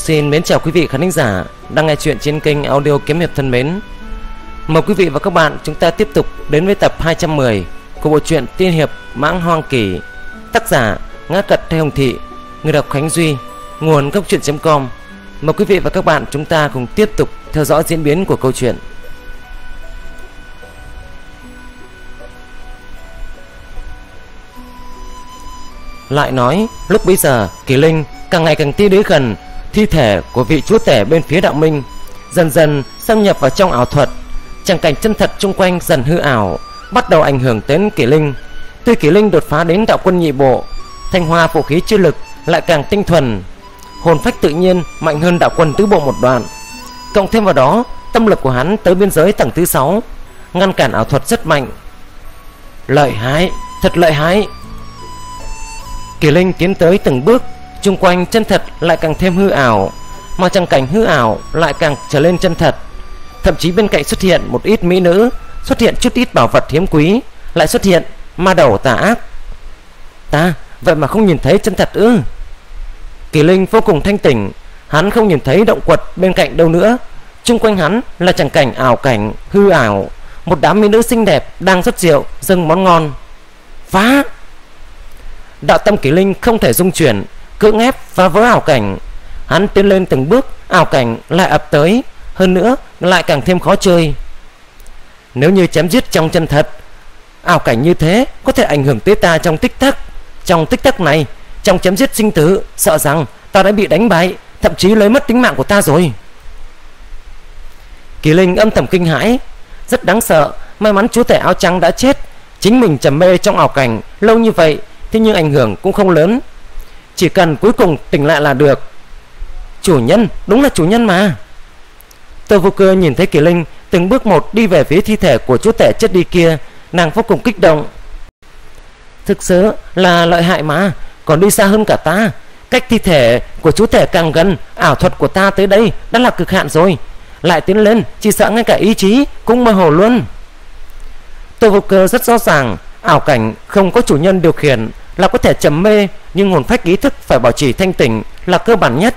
Xin mến chào quý vị khán thính giả đang nghe chuyện trên kênh audio kiếm hiệp thân mến. Mời quý vị và các bạn chúng ta tiếp tục đến với tập 210 của bộ truyện tiên hiệp Mãng Hoang Kỳ. Tác giả Ngã Cật Thê Hồng Thị, người đọc Khánh Duy, nguồn gốc truyện.com. Mời quý vị và các bạn chúng ta cùng tiếp tục theo dõi diễn biến của câu chuyện. Lại nói, lúc bấy giờ, Kỳ Linh càng ngày càng tiến đến gần thi thể của vị chúa tể bên phía đạo minh, dần dần xâm nhập vào trong ảo thuật. tràng cảnh chân thật chung quanh dần hư ảo, bắt đầu ảnh hưởng đến kỷ Linh. Tuy kỷ Linh đột phá đến đạo quân nhị bộ, thanh hoa vũ khí chi lực lại càng tinh thuần, hồn phách tự nhiên mạnh hơn đạo quân tứ bộ một đoạn. Cộng thêm vào đó, tâm lực của hắn tới biên giới tầng thứ sáu, ngăn cản ảo thuật rất mạnh. Lợi hại, thật lợi hại. Kỳ Linh tiến tới từng bước, chung quanh chân thật lại càng thêm hư ảo, mà chẳng cảnh hư ảo lại càng trở lên chân thật. Thậm chí bên cạnh xuất hiện một ít mỹ nữ, xuất hiện chút ít bảo vật hiếm quý, lại xuất hiện ma đầu tà ác. Ta vậy mà không nhìn thấy chân thật ư? Kỳ Linh vô cùng thanh tỉnh, hắn không nhìn thấy động quật bên cạnh đâu nữa. Chung quanh hắn là chẳng cảnh ảo cảnh hư ảo, một đám mỹ nữ xinh đẹp đang rót rượu, dâng món ngon. Phá! Đạo tâm Kỳ Linh không thể dung chuyển, cưỡng ép phá vỡ ảo cảnh. Hắn tiến lên từng bước, ảo cảnh lại ập tới, hơn nữa lại càng thêm khó chơi. Nếu như chém giết trong chân thật, ảo cảnh như thế có thể ảnh hưởng tới ta trong tích tắc. Trong tích tắc này, trong chém giết sinh tử, sợ rằng ta đã bị đánh bại, thậm chí lấy mất tính mạng của ta rồi. Kỳ Linh âm thầm kinh hãi, rất đáng sợ. May mắn chúa tể áo trắng đã chết, chính mình trầm mê trong ảo cảnh lâu như vậy, thế nhưng ảnh hưởng cũng không lớn. Chỉ cần cuối cùng tỉnh lại là được. Chủ nhân, đúng là chủ nhân mà. tơ vô cơ nhìn thấy Kỳ Linh từng bước một đi về phía thi thể của chúa tể chết đi kia, nàng vô cùng kích động. Thực sự là lợi hại mà, còn đi xa hơn cả ta. Cách thi thể của chúa tể càng gần, ảo thuật của ta tới đây đã là cực hạn rồi. Lại tiến lên, chỉ sợ ngay cả ý chí cũng mơ hồ luôn. Tô vô cơ rất rõ ràng, ảo cảnh không có chủ nhân điều khiển là có thể trầm mê, nhưng hồn phách ý thức phải bảo trì thanh tỉnh là cơ bản nhất.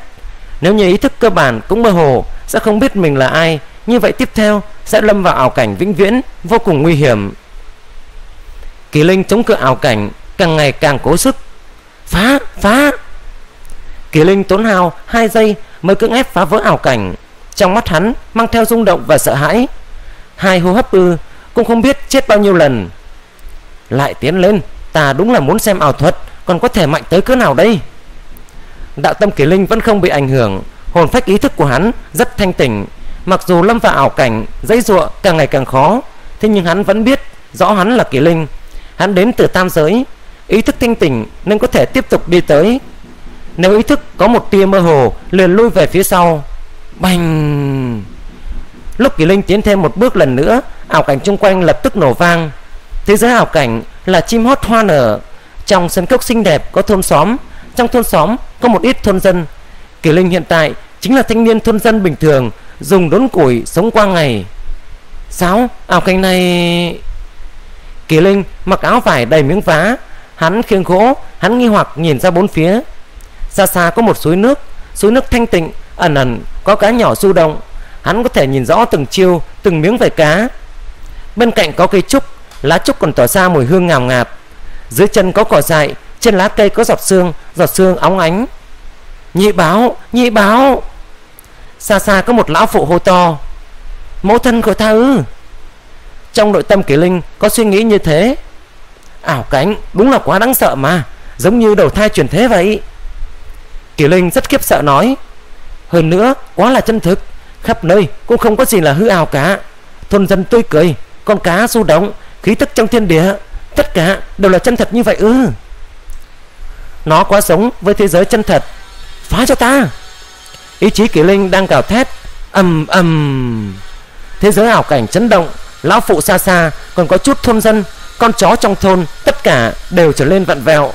Nếu như ý thức cơ bản cũng mơ hồ, sẽ không biết mình là ai, như vậy tiếp theo sẽ lâm vào ảo cảnh vĩnh viễn, vô cùng nguy hiểm. Kỳ Linh chống cự ảo cảnh, càng ngày càng cố sức. Phá, phá! Kỳ Linh tốn hao 2 giây mới cưỡng ép phá vỡ ảo cảnh. Trong mắt hắn mang theo rung động và sợ hãi. Hai hô hấp ư, cũng không biết chết bao nhiêu lần. Lại tiến lên, ta đúng là muốn xem ảo thuật còn có thể mạnh tới cỡ nào đây. Đạo tâm Kỳ Linh vẫn không bị ảnh hưởng, hồn phách ý thức của hắn rất thanh tỉnh. Mặc dù lâm vào ảo cảnh, dãy giụa càng ngày càng khó, thế nhưng hắn vẫn biết rõ hắn là Kỳ Linh. Hắn đến từ tam giới, ý thức thanh tỉnh nên có thể tiếp tục đi tới. Nếu ý thức có một tia mơ hồ, liền lui về phía sau. Bành! Lúc Kỳ Linh tiến thêm một bước lần nữa, ảo cảnh xung quanh lập tức nổ vang. Thế giới ảo cảnh là chim hót hoa nở. Trong sân cốc xinh đẹp có thôn xóm, trong thôn xóm có một ít thôn dân. Kỳ Linh hiện tại chính là thanh niên thôn dân bình thường, dùng đốn củi sống qua ngày. Sao? Ảo cảnh này... Kỳ Linh mặc áo vải đầy miếng vá, hắn khiêng gỗ, hắn nghi hoặc nhìn ra bốn phía. Xa xa có một suối nước, suối nước thanh tịnh, ẩn ẩn có cá nhỏ du động. Hắn có thể nhìn rõ từng chiêu, từng miếng vảy cá. Bên cạnh có cây trúc, lá trúc còn tỏa ra mùi hương ngào ngạt. Dưới chân có cỏ dại, trên lá cây có giọt sương, giọt sương óng ánh. Nhị báo, nhị báo. Xa xa có một lão phụ hô to. Mẫu thân của ta ư? Trong nội tâm kỷ Linh có suy nghĩ như thế. Ảo cánh, đúng là quá đáng sợ mà, giống như đầu thai chuyển thế vậy. kỷ Linh rất khiếp sợ nói. Hơn nữa, quá là chân thực, khắp nơi cũng không có gì là hư ảo cả. Thôn dân tươi cười, con cá du động, khí tức trong thiên địa, tất cả đều là chân thật như vậy ư? Nó quá sống với thế giới chân thật. Phá cho ta! Ý chí Kỳ Linh đang gào thét, ầm ầm. Thế giới ảo cảnh chấn động, lão phụ xa xa còn có chút thôn dân, con chó trong thôn tất cả đều trở lên vặn vẹo.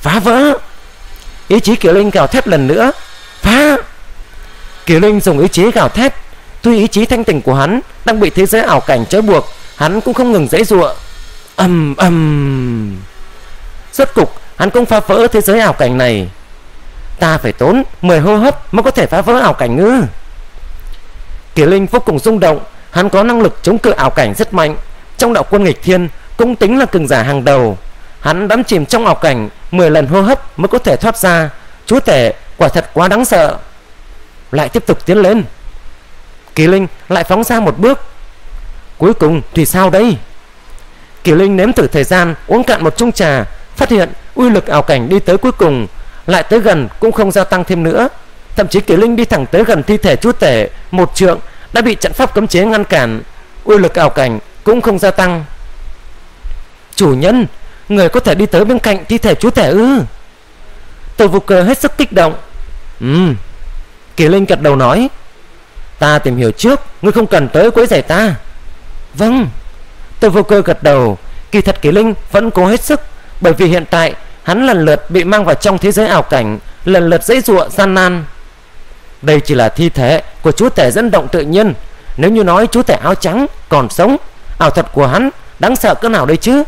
Phá vỡ! Ý chí Kiều Linh gào thét lần nữa. Phá! Kiều Linh dùng ý chí gào thét. Tuy ý chí thanh tỉnh của hắn đang bị thế giới ảo cảnh trói buộc, hắn cũng không ngừng dãy giụa. Ầm ầm. Rốt cục, hắn cũng phá vỡ thế giới ảo cảnh này. Ta phải tốn 10 hô hấp mới có thể phá vỡ ảo cảnh ngư Kỳ Linh vô cùng rung động. Hắn có năng lực chống cự ảo cảnh rất mạnh. Trong đạo quân nghịch thiên Cũng tính là cường giả hàng đầu. Hắn đắm chìm trong ảo cảnh 10 lần hô hấp mới có thể thoát ra. Chúa tể quả thật quá đáng sợ. Lại tiếp tục tiến lên. Kỳ Linh lại phóng ra một bước. Cuối cùng thì sao đây? Kỳ Linh nếm thử thời gian, Uống cạn một chung trà, Phát hiện uy lực ảo cảnh đi tới cuối cùng, Lại tới gần cũng không gia tăng thêm nữa. Thậm chí Kỳ Linh đi thẳng tới gần thi thể chúa tể, Một trượng, đã bị trận pháp cấm chế ngăn cản. Uy lực ảo cảnh cũng không gia tăng. Chủ nhân, Người có thể đi tới bên cạnh thi thể chúa tể ư? Tô vô cơ hết sức kích động. Ừ. Kỳ Linh gật đầu nói, Ta tìm hiểu trước, Ngươi không cần tới quấy rầy ta. Vâng. Tôi vô cơ gật đầu, Kỳ thật Kỳ Linh vẫn cố hết sức, Bởi vì hiện tại hắn lần lượt bị mang vào trong thế giới ảo cảnh, Lần lượt dãy ruộng gian nan. Đây chỉ là thi thể của chúa tể dẫn động tự nhiên. Nếu như nói chúa tể áo trắng còn sống, Ảo thuật của hắn đáng sợ cỡ nào đây chứ?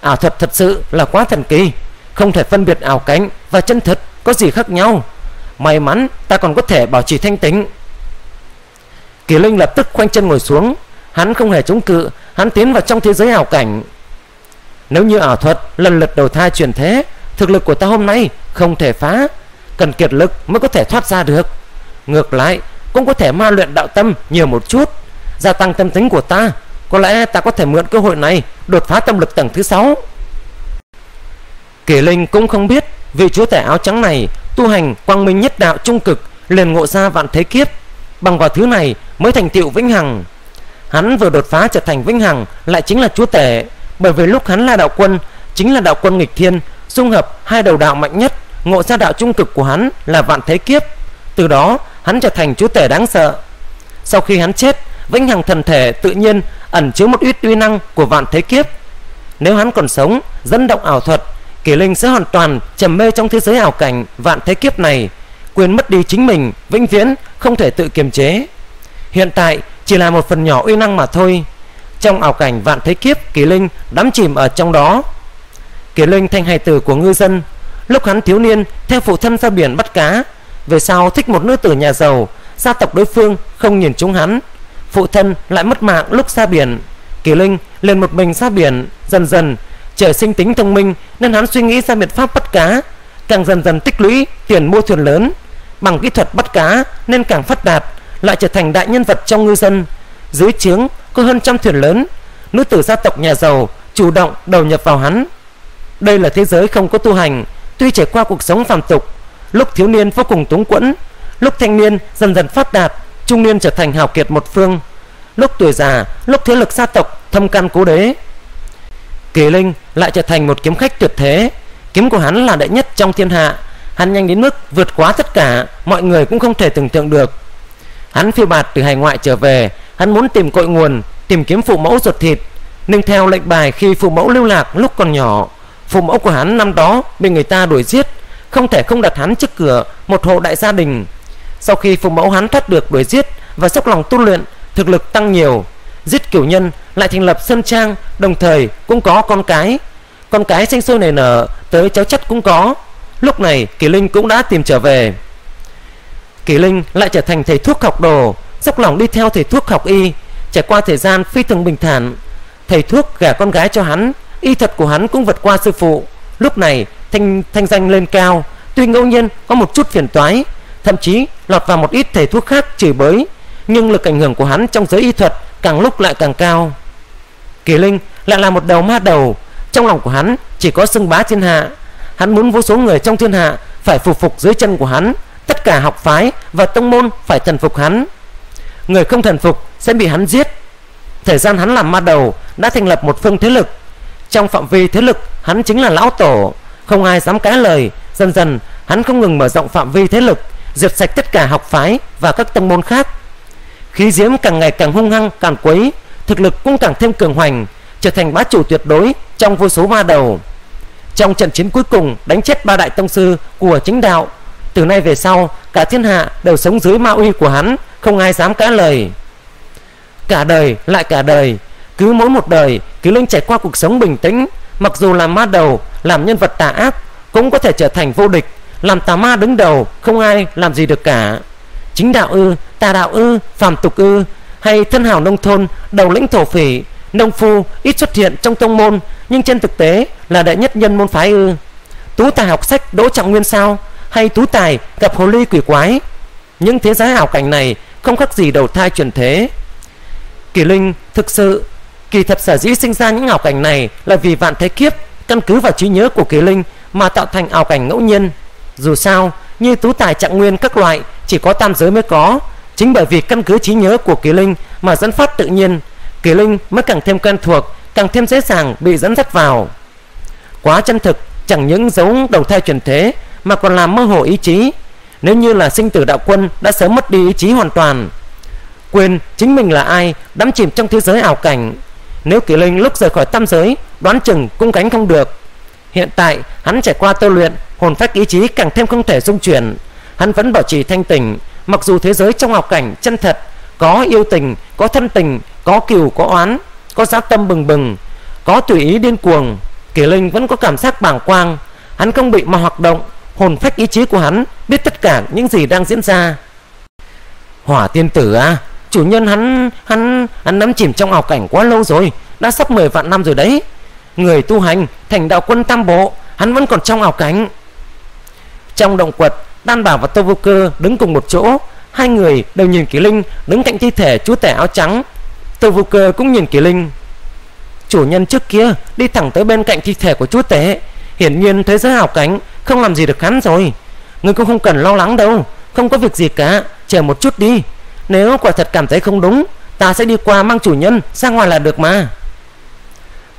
Ảo thuật thật sự là quá thần kỳ. Không thể phân biệt ảo cảnh và chân thật có gì khác nhau. May mắn ta còn có thể bảo trì thanh tính Kỳ Linh lập tức khoanh chân ngồi xuống Hắn không hề chống cự. Hắn tiến vào trong thế giới ảo cảnh. Nếu như ảo thuật lần lượt đầu thai truyền thế, Thực lực của ta hôm nay không thể phá. Cần kiệt lực mới có thể thoát ra được. Ngược lại, cũng có thể ma luyện đạo tâm nhiều một chút, Gia tăng tâm tính của ta. Có lẽ ta có thể mượn cơ hội này Đột phá tâm lực tầng thứ sáu. Kỳ Linh cũng không biết Vị chúa tể áo trắng này Tu hành quang minh nhất đạo trung cực, Liền ngộ ra vạn thế kiếp. Bằng vào thứ này mới thành tựu vĩnh hằng. Hắn vừa đột phá trở thành vĩnh hằng Lại chính là chúa tể. Bởi vì lúc hắn là đạo quân, Chính là đạo quân nghịch thiên Dung hợp hai đầu đạo mạnh nhất, Ngộ ra đạo trung cực của hắn là vạn thế kiếp. Từ đó, hắn trở thành chúa tể đáng sợ. Sau khi hắn chết, Vĩnh hằng thần thể tự nhiên ẩn chứa một ít uy năng của vạn thế kiếp. Nếu hắn còn sống, Dẫn động ảo thuật, Kỳ Linh sẽ hoàn toàn trầm mê trong thế giới ảo cảnh vạn thế kiếp này, Quên mất đi chính mình, Vĩnh viễn không thể tự kiềm chế. Hiện tại chỉ là một phần nhỏ uy năng mà thôi. Trong ảo cảnh vạn thế kiếp, Kỳ Linh đắm chìm ở trong đó. Kỳ Linh thanh hài tử của ngư dân. Lúc hắn thiếu niên, Theo phụ thân ra biển bắt cá, Về sau thích một nữ tử nhà giàu, Gia tộc đối phương không nhìn chúng hắn. Phụ thân lại mất mạng lúc ra biển. Kỳ Linh lên một mình ra biển, Dần dần, trời sinh tính thông minh, Nên hắn suy nghĩ ra biện pháp bắt cá. Càng dần dần tích lũy, tiền mua thuyền lớn. Bằng kỹ thuật bắt cá, nên càng phát đạt lại trở thành đại nhân vật trong ngư dân. Dưới trướng có hơn trăm thuyền lớn, nữ tử gia tộc nhà giàu chủ động đầu nhập vào hắn. Đây là thế giới không có tu hành, tuy trải qua cuộc sống phàm tục. Lúc thiếu niên vô cùng túng quẫn, lúc thanh niên dần dần phát đạt, trung niên trở thành hào kiệt một phương. Lúc tuổi già, lúc thế lực gia tộc thâm căn cố đế. Kỳ linh lại trở thành một kiếm khách tuyệt thế. Kiếm của hắn là đệ nhất trong thiên hạ. Hắn nhanh đến mức vượt quá tất cả, mọi người cũng không thể tưởng tượng được. Hắn phiêu bạt từ hải ngoại trở về. Hắn muốn tìm cội nguồn, Tìm kiếm phụ mẫu ruột thịt Nương theo lệnh bài khi phụ mẫu lưu lạc lúc còn nhỏ, Phụ mẫu của hắn năm đó Bị người ta đuổi giết, Không thể không đặt hắn trước cửa một hộ đại gia đình. Sau khi phụ mẫu hắn thoát được đuổi giết Và dốc lòng tu luyện, Thực lực tăng nhiều, Giết kiểu nhân lại thành lập sân trang, Đồng thời cũng có con cái. Con cái sinh sôi nảy nở, Tới cháu chất cũng có. Lúc này Kỳ Linh cũng đã tìm trở về. Kỳ Linh lại trở thành thầy thuốc học đồ Dốc lòng đi theo thầy thuốc học y. Trải qua thời gian phi thường bình thản Thầy thuốc gả con gái cho hắn Y thuật của hắn cũng vượt qua sư phụ. Lúc này thanh, thanh danh lên cao Tuy ngẫu nhiên có một chút phiền toái Thậm chí lọt vào một ít thầy thuốc khác chửi bới Nhưng lực ảnh hưởng của hắn trong giới y thuật Càng lúc lại càng cao. Kỳ Linh lại là một đầu ma đầu Trong lòng của hắn chỉ có xưng bá thiên hạ. Hắn muốn vô số người trong thiên hạ Phải phục phục dưới chân của hắn tất cả học phái và tông môn phải thần phục hắn. Người không thần phục sẽ bị hắn giết. Thời gian hắn làm ma đầu đã thành lập một phương thế lực. Trong phạm vi thế lực, hắn chính là lão tổ. Không ai dám cãi lời. Dần dần, hắn không ngừng mở rộng phạm vi thế lực, diệt sạch tất cả học phái và các tông môn khác. Khí diễm càng ngày càng hung hăng, càng quấy, thực lực cũng càng thêm cường hoành, trở thành bá chủ tuyệt đối trong vô số ma đầu. Trong trận chiến cuối cùng đánh chết ba đại tông sư của chính đạo từ nay về sau, Cả thiên hạ đều sống dưới ma uy của hắn, Không ai dám cãi lời. Cả đời, lại cả đời, Cứ mỗi một đời Kỳ Linh trải qua cuộc sống bình tĩnh, Mặc dù làm ma đầu, Làm nhân vật tà ác, Cũng có thể trở thành vô địch, làm tà ma đứng đầu, không ai làm gì được cả. Chính đạo ư, tà đạo ư, phàm tục ư, hay thân hào nông thôn, đầu lĩnh thổ phỉ, nông phu, ít xuất hiện trong tông môn, nhưng trên thực tế là đệ nhất nhân môn phái ư. Tú tài học sách đỗ trọng nguyên sao? Hay tú tài gặp hồ ly quỷ quái. Những thế giới ảo cảnh này không khác gì đầu thai chuyển thế. Kỳ linh thực sự, kỳ thật sở dĩ sinh ra những ảo cảnh này là vì vạn thế kiếp, căn cứ vào trí nhớ của kỳ linh mà tạo thành ảo cảnh ngẫu nhiên. Dù sao, như tú tài trạng nguyên các loại chỉ có tam giới mới có. Chính bởi vì căn cứ trí nhớ của kỳ linh mà dẫn phát tự nhiên, kỳ linh mới càng thêm quen thuộc, càng thêm dễ dàng bị dẫn dắt vào. Quá chân thực, chẳng những giống đầu thai truyền thế mà còn làm mơ hồ ý chí. Nếu như là sinh tử đạo quân đã sớm mất đi ý chí hoàn toàn, quên chính mình là ai, đắm chìm trong thế giới ảo cảnh. Nếu kỳ linh lúc rời khỏi tam giới, đoán chừng cung cánh không được. Hiện tại, hắn trải qua tu luyện, hồn phách ý chí càng thêm không thể dung chuyển. Hắn vẫn bảo trì thanh tỉnh mặc dù thế giới trong ảo cảnh chân thật, có yêu tình, có thân tình, có kiều có oán, có giá tâm bừng bừng, có tùy ý điên cuồng. Kỳ linh vẫn có cảm giác bàng quang, hắn không bị mà hoạt động hồn phách ý chí của hắn, biết tất cả những gì đang diễn ra. Hỏa tiên tử à chủ nhân hắn hắn hắn nắm chìm trong ảo cảnh quá lâu rồi, đã sắp 10 vạn năm rồi đấy. Người tu hành, thành đạo quân tam bộ, hắn vẫn còn trong ảo cảnh. Trong động quật, đan bảo và tô vô cơ đứng cùng một chỗ, hai người đều nhìn kỳ linh đứng cạnh thi thể chúa tể áo trắng. Tô vô cơ cũng nhìn kỳ linh. Chủ nhân trước kia đi thẳng tới bên cạnh thi thể của chúa tể, hiển nhiên thế giới ảo cảnh không làm gì được hắn rồi. Người cũng không cần lo lắng đâu. Không có việc gì cả. Chờ một chút đi. Nếu quả thật cảm thấy không đúng, ta sẽ đi qua mang chủ nhân, ra ngoài là được mà.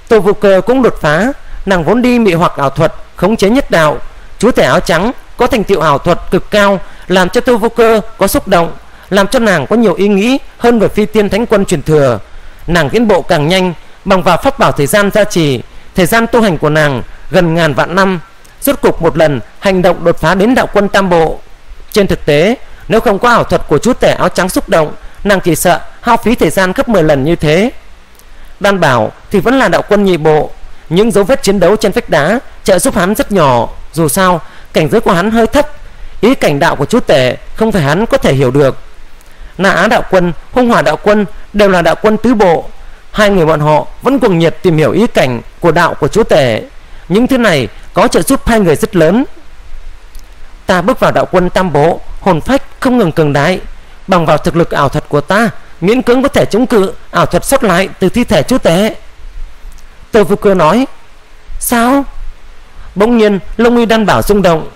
Tô vô cơ cũng đột phá. Nàng vốn đi mị hoặc ảo thuật, khống chế nhất đạo. Chúa tể áo trắng, có thành tựu ảo thuật cực cao, làm cho tô vô cơ có xúc động, làm cho nàng có nhiều ý nghĩ hơn về phi tiên thánh quân truyền thừa. Nàng tiến bộ càng nhanh, bằng vào pháp bảo thời gian gia trì, thời gian tu hành của nàng gần ngàn vạn năm rốt cục một lần, hành động đột phá đến đạo quân tam bộ. Trên thực tế, nếu không có ảo thuật của chú tể áo trắng xúc động, nàng chỉ sợ hao phí thời gian gấp 10 lần như thế. Đan bảo thì vẫn là đạo quân nhị bộ, những dấu vết chiến đấu trên vách đá trợ giúp hắn rất nhỏ. Dù sao, cảnh giới của hắn hơi thấp, ý cảnh đạo của chú tể không phải hắn có thể hiểu được. Na á đạo quân, hung hỏa đạo quân đều là đạo quân tứ bộ. Hai người bọn họ vẫn cuồng nhiệt tìm hiểu ý cảnh của đạo của chú tể. Những thứ này có trợ giúp hai người rất lớn. Ta bước vào đạo quân tam bộ, hồn phách không ngừng cường đại. Bằng vào thực lực ảo thuật của ta, miễn cưỡng có thể chống cự, ảo thuật sót lại từ thi thể chú tể. Tô vô cơ nói, sao? Bỗng nhiên, lông uy đan bảo rung động.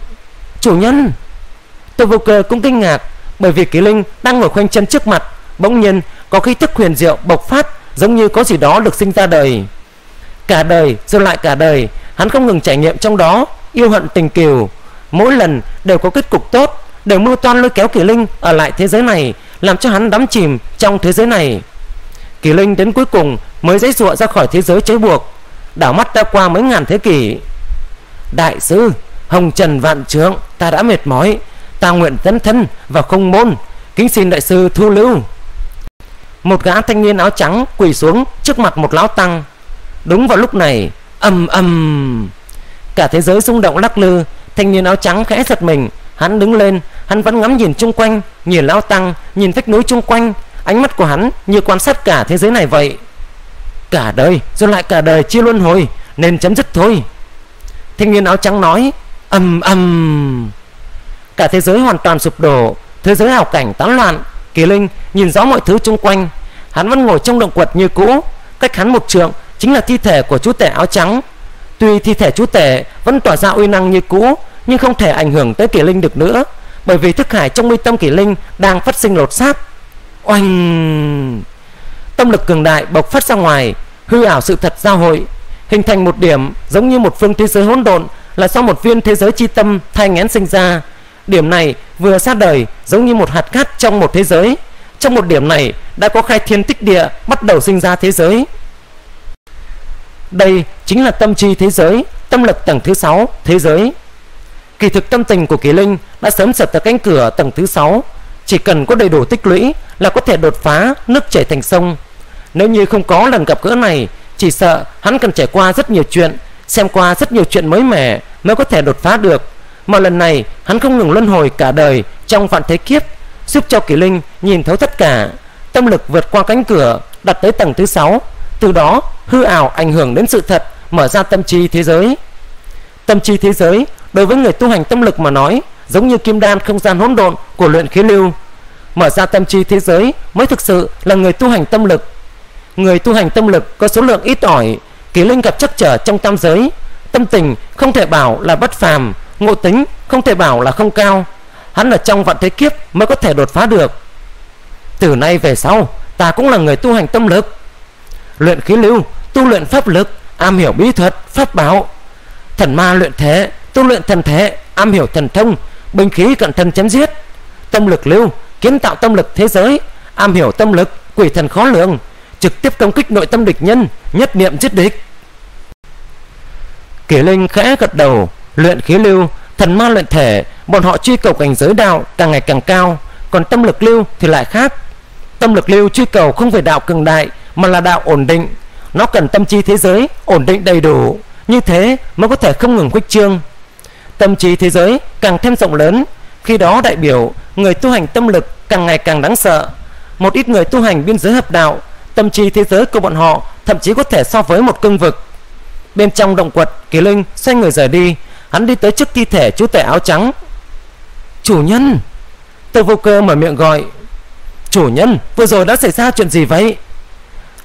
Chủ nhân! Tô vô cơ cũng kinh ngạc, bởi vì kỳ linh đang ngồi khoanh chân trước mặt. Bỗng nhiên, có khí tức huyền diệu bộc phát, giống như có gì đó được sinh ra đời. Cả đời rồi lại cả đời hắn không ngừng trải nghiệm trong đó, yêu hận tình kiều. Mỗi lần đều có kết cục tốt, đều mưu toan lôi kéo kỳ linh ở lại thế giới này, làm cho hắn đắm chìm trong thế giới này. Kỳ linh đến cuối cùng mới dãy dụa ra khỏi thế giới chế buộc. Đảo mắt đã qua mấy ngàn thế kỷ. Đại sư, hồng trần vạn trượng, ta đã mệt mỏi. Ta nguyện tấn thân vào không môn. Kính xin đại sư thu lưu. Một gã thanh niên áo trắng quỳ xuống trước mặt một lão tăng. Đúng vào lúc này ầm ầm cả thế giới rung động lắc lư, thanh niên áo trắng khẽ giật mình. Hắn đứng lên, hắn vẫn ngắm nhìn chung quanh, nhìn lão tăng, nhìn vách núi chung quanh. Ánh mắt của hắn như quan sát cả thế giới này vậy. Cả đời, rồi lại cả đời chia luân hồi, nên chấm dứt thôi. Thanh niên áo trắng nói ầm ầm cả thế giới hoàn toàn sụp đổ, thế giới hào cảnh tán loạn. Kỳ linh nhìn rõ mọi thứ chung quanh. Hắn vẫn ngồi trong động quật như cũ, cách hắn một trượng chính là thi thể của chú tể áo trắng. Tuy thi thể chú tể vẫn tỏa ra uy năng như cũ, nhưng không thể ảnh hưởng tới kỷ linh được nữa, bởi vì thức hải trong mi tâm kỷ linh đang phát sinh lột xác. Oanh! Tâm lực cường đại bộc phát ra ngoài, hư ảo sự thật giao hội, hình thành một điểm giống như một phương thế giới hỗn độn là do một viên thế giới chi tâm thai nghén sinh ra. Điểm này vừa ra đời giống như một hạt cát trong một thế giới. Trong một điểm này đã có khai thiên tích địa bắt đầu sinh ra thế giới đây chính là tâm chi thế giới, tâm lực tầng thứ sáu, thế giới. Kỳ thực tâm tình của kỳ linh đã sớm sập tới cánh cửa tầng thứ sáu. Chỉ cần có đầy đủ tích lũy là có thể đột phá nước chảy thành sông. Nếu như không có lần gặp gỡ này, chỉ sợ hắn cần trải qua rất nhiều chuyện, xem qua rất nhiều chuyện mới mẻ mới có thể đột phá được. Mà lần này, hắn không ngừng luân hồi cả đời trong vạn thế kiếp, giúp cho kỳ linh nhìn thấu tất cả. Tâm lực vượt qua cánh cửa đặt tới tầng thứ sáu từ đó, hư ảo ảnh hưởng đến sự thật, mở ra tâm trí thế giới. Tâm trí thế giới, đối với người tu hành tâm lực mà nói, giống như kim đan không gian hỗn độn của luyện khí lưu. Mở ra tâm trí thế giới mới thực sự là người tu hành tâm lực. Người tu hành tâm lực có số lượng ít ỏi kỳ linh gặp chắc trở trong tam giới. Tâm tình không thể bảo là bất phàm, ngộ tính không thể bảo là không cao. Hắn ở trong vạn thế kiếp mới có thể đột phá được. Từ nay về sau, ta cũng là người tu hành tâm lực luyện khí lưu, tu luyện pháp lực, am hiểu bí thuật, pháp bảo. Thần ma luyện thế, tu luyện thần thế am hiểu thần thông, binh khí cận thân chém giết. Tâm lực lưu, kiến tạo tâm lực thế giới, am hiểu tâm lực, quỷ thần khó lường, trực tiếp công kích nội tâm địch nhân, nhất niệm giết địch. Kỷ linh khẽ gật đầu, luyện khí lưu, thần ma luyện thể, bọn họ truy cầu cảnh giới đạo càng ngày càng cao, còn tâm lực lưu thì lại khác. Tâm lực lưu truy cầu không phải đạo cường đại mà là đạo ổn định. Nó cần tâm trí thế giới ổn định đầy đủ. Như thế mới có thể không ngừng khuếch trương. Tâm trí thế giới càng thêm rộng lớn. Khi đó đại biểu, người tu hành tâm lực càng ngày càng đáng sợ. Một ít người tu hành biên giới hợp đạo, tâm trí thế giới của bọn họ thậm chí có thể so với một cương vực. Bên trong động quật, kỳ linh xoay người rời đi. Hắn đi tới trước thi thể chú tể áo trắng. Chủ nhân! Tôi vô cơ mở miệng gọi. Chủ nhân, vừa rồi đã xảy ra chuyện gì vậy?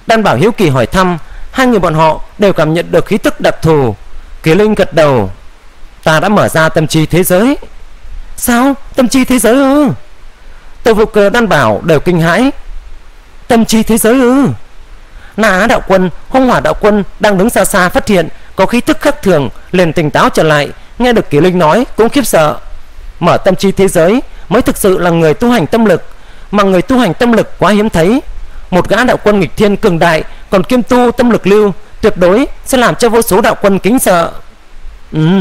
Đan bảo hiếu kỳ hỏi thăm, hai người bọn họ đều cảm nhận được khí tức đặc thù. Kỳ linh gật đầu, ta đã mở ra tâm trí thế giới. Sao? Tâm trí thế giới ư? Tôi vô cơ đan bảo đều kinh hãi. Tâm trí thế giới ư? Na á đạo quân, hung hỏa đạo quân đang đứng xa xa phát hiện có khí tức khác thường, liền tỉnh táo trở lại, nghe được kỳ linh nói cũng khiếp sợ. Mở tâm trí thế giới mới thực sự là người tu hành tâm lực, mà người tu hành tâm lực quá hiếm thấy một gã đạo quân nghịch thiên cường đại, còn kiêm tu tâm lực lưu, tuyệt đối sẽ làm cho vô số đạo quân kính sợ. Ừ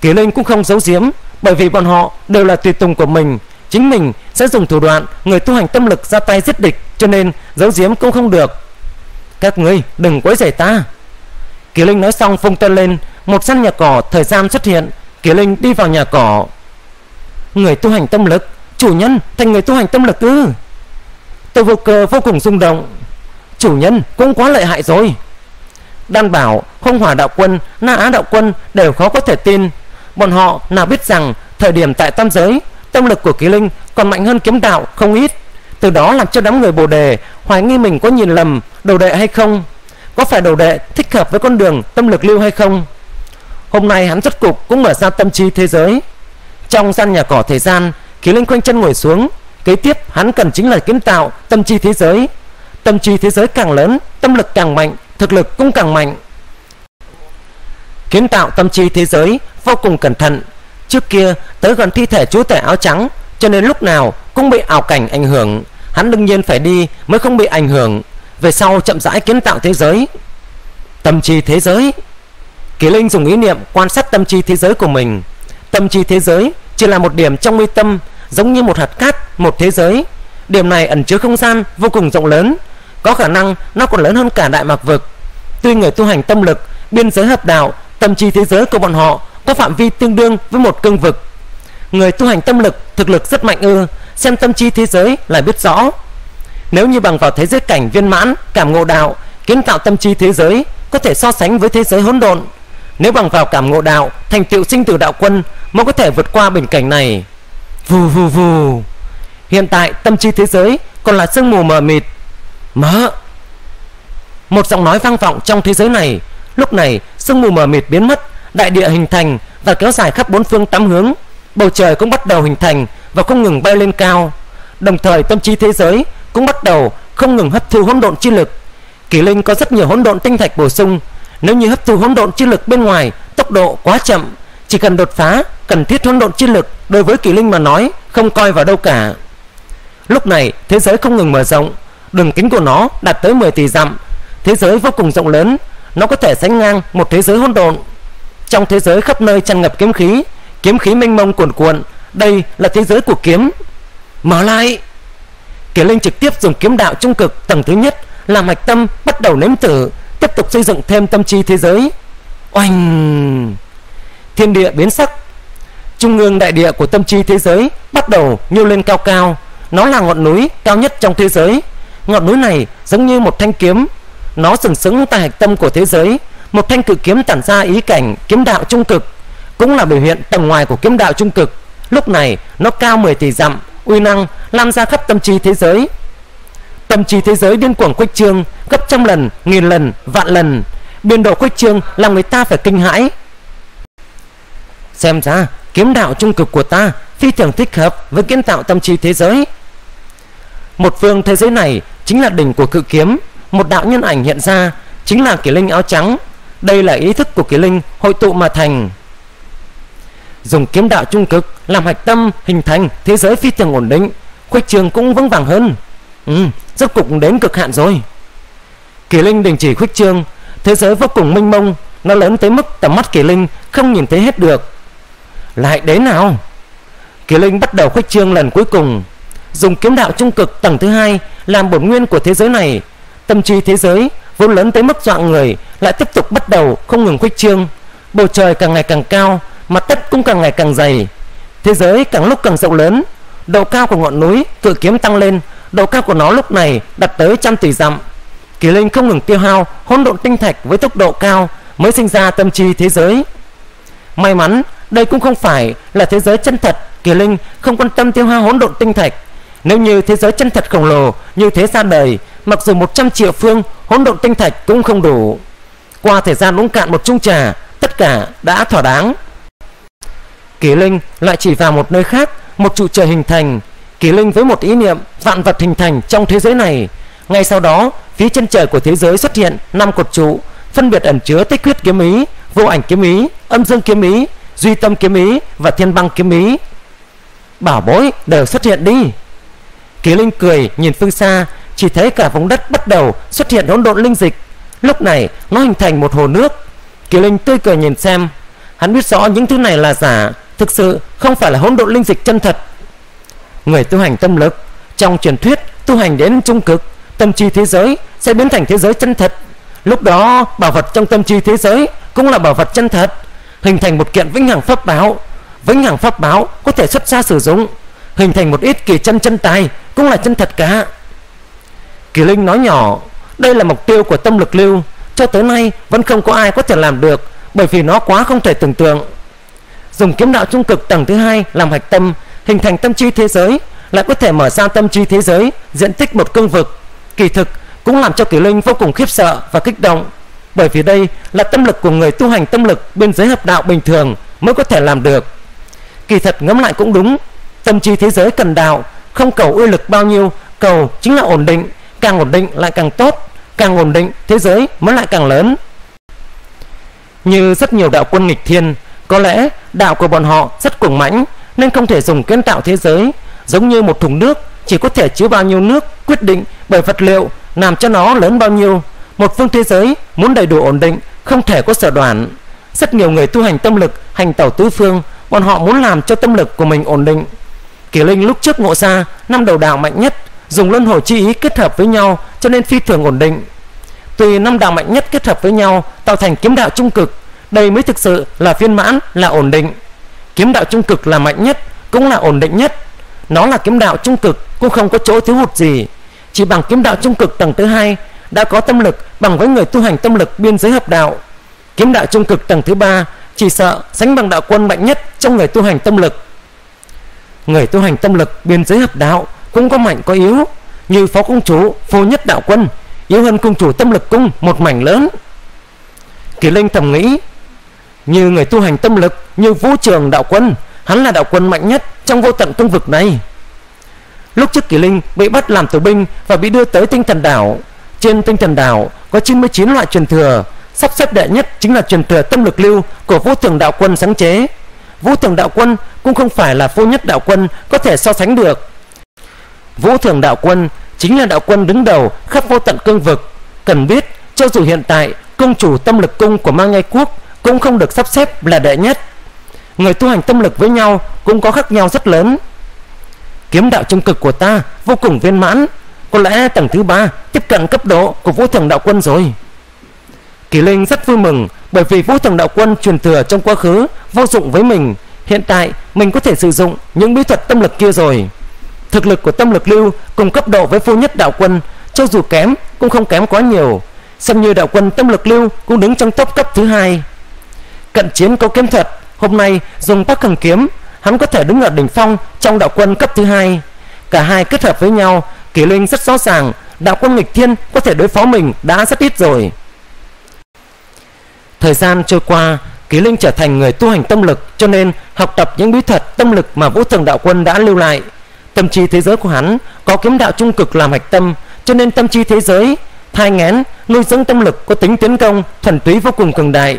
kỳ linh cũng không giấu giếm, bởi vì bọn họ đều là tùy tùng của mình, chính mình sẽ dùng thủ đoạn người tu hành tâm lực ra tay giết địch, cho nên giấu giếm cũng không được. Các ngươi đừng quấy rầy ta. Kỳ linh nói xong phung tên lên, một căn nhà cỏ thời gian xuất hiện, kỳ linh đi vào nhà cỏ. Người tu hành tâm lực, chủ nhân thành người tu hành tâm lực ư? Tôi vô cơ vô cùng rung động. Chủ nhân cũng quá lợi hại rồi. Đan bảo không hỏa đạo quân, na á đạo quân đều khó có thể tin. Bọn họ nào biết rằng thời điểm tại tam giới, tâm lực của kỳ linh còn mạnh hơn kiếm đạo không ít. Từ đó làm cho đám người bồ đề hoài nghi mình có nhìn lầm đồ đệ hay không? Có phải đồ đệ thích hợp với con đường tâm lực lưu hay không? Hôm nay hắn rốt cục cũng mở ra tâm trí thế giới. Trong gian nhà cỏ thời gian, kỳ linh quanh chân ngồi xuống kế tiếp, hắn cần chính là kiến tạo tâm trí thế giới. Tâm trí thế giới càng lớn, tâm lực càng mạnh, thực lực cũng càng mạnh. Kiến tạo tâm trí thế giới vô cùng cẩn thận. Trước kia, tới gần thi thể chúa tể áo trắng, cho nên lúc nào cũng bị ảo cảnh ảnh hưởng. Hắn đương nhiên phải đi mới không bị ảnh hưởng. Về sau chậm rãi kiến tạo thế giới. Tâm trí thế giới. Kỳ linh dùng ý niệm quan sát tâm trí thế giới của mình. Tâm trí thế giới chỉ là một điểm trong mi tâm giống như một hạt cát, một thế giới. Điểm này ẩn chứa không gian vô cùng rộng lớn. Có khả năng nó còn lớn hơn cả đại mạc vực. Tuy người tu hành tâm lực, biên giới hợp đạo, tâm trí thế giới của bọn họ có phạm vi tương đương với một cương vực. Người tu hành tâm lực, thực lực rất mạnh ư, xem tâm trí thế giới là biết rõ. Nếu như bằng vào thế giới cảnh viên mãn, cảm ngộ đạo, kiến tạo tâm trí thế giới có thể so sánh với thế giới hỗn độn. Nếu bằng vào cảm ngộ đạo, thành tựu sinh tử đạo quân mới có thể vượt qua bình cảnh này vù vù vù. Hiện tại tâm trí thế giới còn là sương mù mờ mịt. Mỡ một giọng nói vang vọng trong thế giới này. Lúc này, sương mù mờ mịt biến mất, đại địa hình thành và kéo dài khắp bốn phương tám hướng. Bầu trời cũng bắt đầu hình thành và không ngừng bay lên cao. Đồng thời, tâm trí thế giới cũng bắt đầu không ngừng hấp thu hỗn độn chi lực. Kỳ linh có rất nhiều hỗn độn tinh thạch bổ sung. Nếu như hấp thu hỗn độn chi lực bên ngoài, tốc độ quá chậm chỉ cần đột phá, cần thiết hỗn độn chi lực đối với kỳ linh mà nói, không coi vào đâu cả. Lúc này, thế giới không ngừng mở rộng. Đường kính của nó đạt tới 10 tỷ dặm. Thế giới vô cùng rộng lớn. Nó có thể sánh ngang một thế giới hỗn độn. Trong thế giới khắp nơi tràn ngập kiếm khí kiếm khí mênh mông cuồn cuộn, đây là thế giới của kiếm. Mở lại. Kỳ Linh trực tiếp dùng kiếm đạo trung cực tầng thứ nhất, làm hạch tâm bắt đầu nếm thử, tiếp tục xây dựng thêm tâm trí thế giới. Oanh! Thiên địa biến sắc. Trung ương đại địa của tâm trí thế giới bắt đầu nhô lên cao cao. Nó là ngọn núi cao nhất trong thế giới. Ngọn núi này giống như một thanh kiếm. Nó sừng sững tại hạch tâm của thế giới. Một thanh cự kiếm tản ra ý cảnh kiếm đạo trung cực, cũng là biểu hiện tầng ngoài của kiếm đạo trung cực. Lúc này, nó cao 10 tỷ dặm, uy năng lan ra khắp tâm trí thế giới. Tâm trí thế giới điên cuồng khuếch trương, gấp trăm lần, nghìn lần, vạn lần. Biên độ khuếch trương làm người ta phải kinh hãi xem ra, kiếm đạo trung cực của ta phi thường thích hợp với kiến tạo tâm trí thế giới. Một phương thế giới này chính là đỉnh của cự kiếm. Một đạo nhân ảnh hiện ra chính là kỷ linh áo trắng. Đây là ý thức của kỷ linh hội tụ mà thành. Dùng kiếm đạo trung cực làm hạch tâm hình thành thế giới phi thường ổn định, khuếch trường cũng vững vàng hơn. Ừ rốt cục đến cực hạn rồi. Kỳ linh đình chỉ khuếch trương thế giới vô cùng mênh mông, nó lớn tới mức tầm mắt kỳ linh không nhìn thấy hết được lại đến nào? Kỳ linh bắt đầu khuếch trương lần cuối cùng, dùng kiếm đạo trung cực tầng thứ hai làm bổn nguyên của thế giới này. Tâm trí thế giới vốn lớn tới mức dọa người, lại tiếp tục bắt đầu không ngừng khuếch trương. Bầu trời càng ngày càng cao, mặt đất cũng càng ngày càng dày. Thế giới càng lúc càng rộng lớn, độ cao của ngọn núi, cự kiếm tăng lên, độ cao của nó lúc này đạt tới trăm tỷ dặm. Kỳ linh không ngừng tiêu hao hỗn độn tinh thạch với tốc độ cao mới sinh ra tâm trí thế giới. May mắn đây cũng không phải là thế giới chân thật, kỳ linh không quan tâm tiêu hao hỗn độn tinh thạch. Nếu như thế giới chân thật khổng lồ như thế ra đời, mặc dù 100 triệu phương hỗn độn tinh thạch cũng không đủ. Qua thời gian uống cạn một chung trà, tất cả đã thỏa đáng. Kỳ linh lại chỉ vào một nơi khác, một trụ trời hình thành. Kỳ linh với một ý niệm vạn vật hình thành trong thế giới này. Ngay sau đó, phía chân trời của thế giới xuất hiện năm cột trụ, phân biệt ẩn chứa tích huyết kiếm ý, vô ảnh kiếm ý, âm dương kiếm ý duy tâm kiếm ý và thiên băng kiếm ý. Bảo bối đều xuất hiện đi. Kỳ linh cười, nhìn phương xa, chỉ thấy cả vùng đất bắt đầu xuất hiện hỗn độn linh dịch. Lúc này, nó hình thành một hồ nước. Kỳ linh tươi cười nhìn xem, hắn biết rõ những thứ này là giả, thực sự không phải là hỗn độn linh dịch chân thật. Người tu hành tâm lực, trong truyền thuyết tu hành đến trung cực, tâm trí thế giới sẽ biến thành thế giới chân thật. Lúc đó, bảo vật trong tâm trí thế giới cũng là bảo vật chân thật hình thành một kiện vĩnh hằng pháp báo. Vĩnh hằng pháp báo có thể xuất ra sử dụng, hình thành một ít kỳ chân chân tài cũng là chân thật cả. Kỳ linh nói nhỏ, đây là mục tiêu của tâm lực lưu, cho tới nay vẫn không có ai có thể làm được, bởi vì nó quá không thể tưởng tượng. Dùng kiếm đạo trung cực tầng thứ hai làm hạch tâm, hình thành tâm trí thế giới, lại có thể mở ra tâm trí thế giới, diện tích một cương vực. Kỳ thực cũng làm cho kỳ linh vô cùng khiếp sợ và kích động bởi vì đây là tâm lực của người tu hành tâm lực bên giới hợp đạo bình thường mới có thể làm được. Kỳ thật ngẫm lại cũng đúng, tâm trí thế giới cần đạo, không cầu uy lực bao nhiêu, cầu chính là ổn định, càng ổn định lại càng tốt, càng ổn định thế giới mới lại càng lớn. Như rất nhiều đạo quân nghịch thiên, có lẽ đạo của bọn họ rất cuồng mãnh nên không thể dùng kiến tạo thế giới, giống như một thùng nước chỉ có thể chứa bao nhiêu nước quyết định bởi vật liệu, làm cho nó lớn bao nhiêu một phương thế giới muốn đầy đủ ổn định, không thể có sở đoạn. Rất nhiều người tu hành tâm lực, hành tẩu tứ phương, bọn họ muốn làm cho tâm lực của mình ổn định. Kỳ linh lúc trước ngộ ra năm đầu đạo mạnh nhất, dùng luân hồi chi ý kết hợp với nhau, cho nên phi thường ổn định. Tùy năm đạo mạnh nhất kết hợp với nhau, tạo thành kiếm đạo trung cực, đây mới thực sự là viên mãn, là ổn định. Kiếm đạo trung cực là mạnh nhất, cũng là ổn định nhất. Nó là kiếm đạo trung cực, cũng không có chỗ thiếu hụt gì. Chỉ bằng kiếm đạo trung cực tầng thứ hai đã có tâm lực bằng với người tu hành tâm lực biên giới hợp đạo. Kiếm đạo trung cực tầng thứ ba, chỉ sợ sánh bằng đạo quân mạnh nhất trong người tu hành tâm lực. Người tu hành tâm lực biên giới hợp đạo cũng có mạnh có yếu, như phó công chủ, phô nhất đạo quân, yếu hơn cung chủ tâm lực cung một mảnh lớn. Kỳ linh thầm nghĩ, như người tu hành tâm lực như vũ trường đạo quân, hắn là đạo quân mạnh nhất trong vô tận công vực này. Lúc trước kỳ linh bị bắt làm tù binh và bị đưa tới tinh thần đảo trên tinh thần đảo, có 99 loại truyền thừa. Sắp xếp đệ nhất chính là truyền thừa tâm lực lưu của vũ thường đạo quân sáng chế. Vũ thường đạo quân cũng không phải là vô nhất đạo quân có thể so sánh được. Vũ thường đạo quân chính là đạo quân đứng đầu khắp vô tận cương vực. Cần biết, cho dù hiện tại công chủ tâm lực cung của mang ngai quốc cũng không được sắp xếp là đệ nhất. Người tu hành tâm lực với nhau cũng có khác nhau rất lớn. Kiếm đạo trung cực của ta vô cùng viên mãn có lẽ tầng thứ ba tiếp cận cấp độ của vũ thần đạo quân rồi. Kỳ linh rất vui mừng bởi vì vũ thần đạo quân truyền thừa trong quá khứ vô dụng với mình. Hiện tại, mình có thể sử dụng những bí thuật tâm lực kia rồi. Thực lực của tâm lực lưu cùng cấp độ với phu nhất đạo quân, Cho dù kém cũng không kém quá nhiều. Xem như đạo quân tâm lực lưu cũng đứng trong top cấp thứ hai. Cận chiến có kiếm thuật, Hôm nay dùng bắc hằng kiếm, Hắn có thể đứng ở đỉnh phong trong đạo quân cấp thứ hai. Cả hai kết hợp với nhau Kỳ Linh rất rõ ràng, Đạo quân nghịch thiên có thể đối phó mình đã rất ít rồi. Thời gian trôi qua, Kỳ Linh trở thành người tu hành tâm lực, Cho nên học tập những bí thuật tâm lực Mà Vũ Thường Đạo Quân đã lưu lại. Tâm trí thế giới của hắn có kiếm đạo trung cực làm hạch tâm, Cho nên tâm trí thế giới, thai ngén, nuôi dưỡng tâm lực có tính tiến công, thuần túy vô cùng cường đại.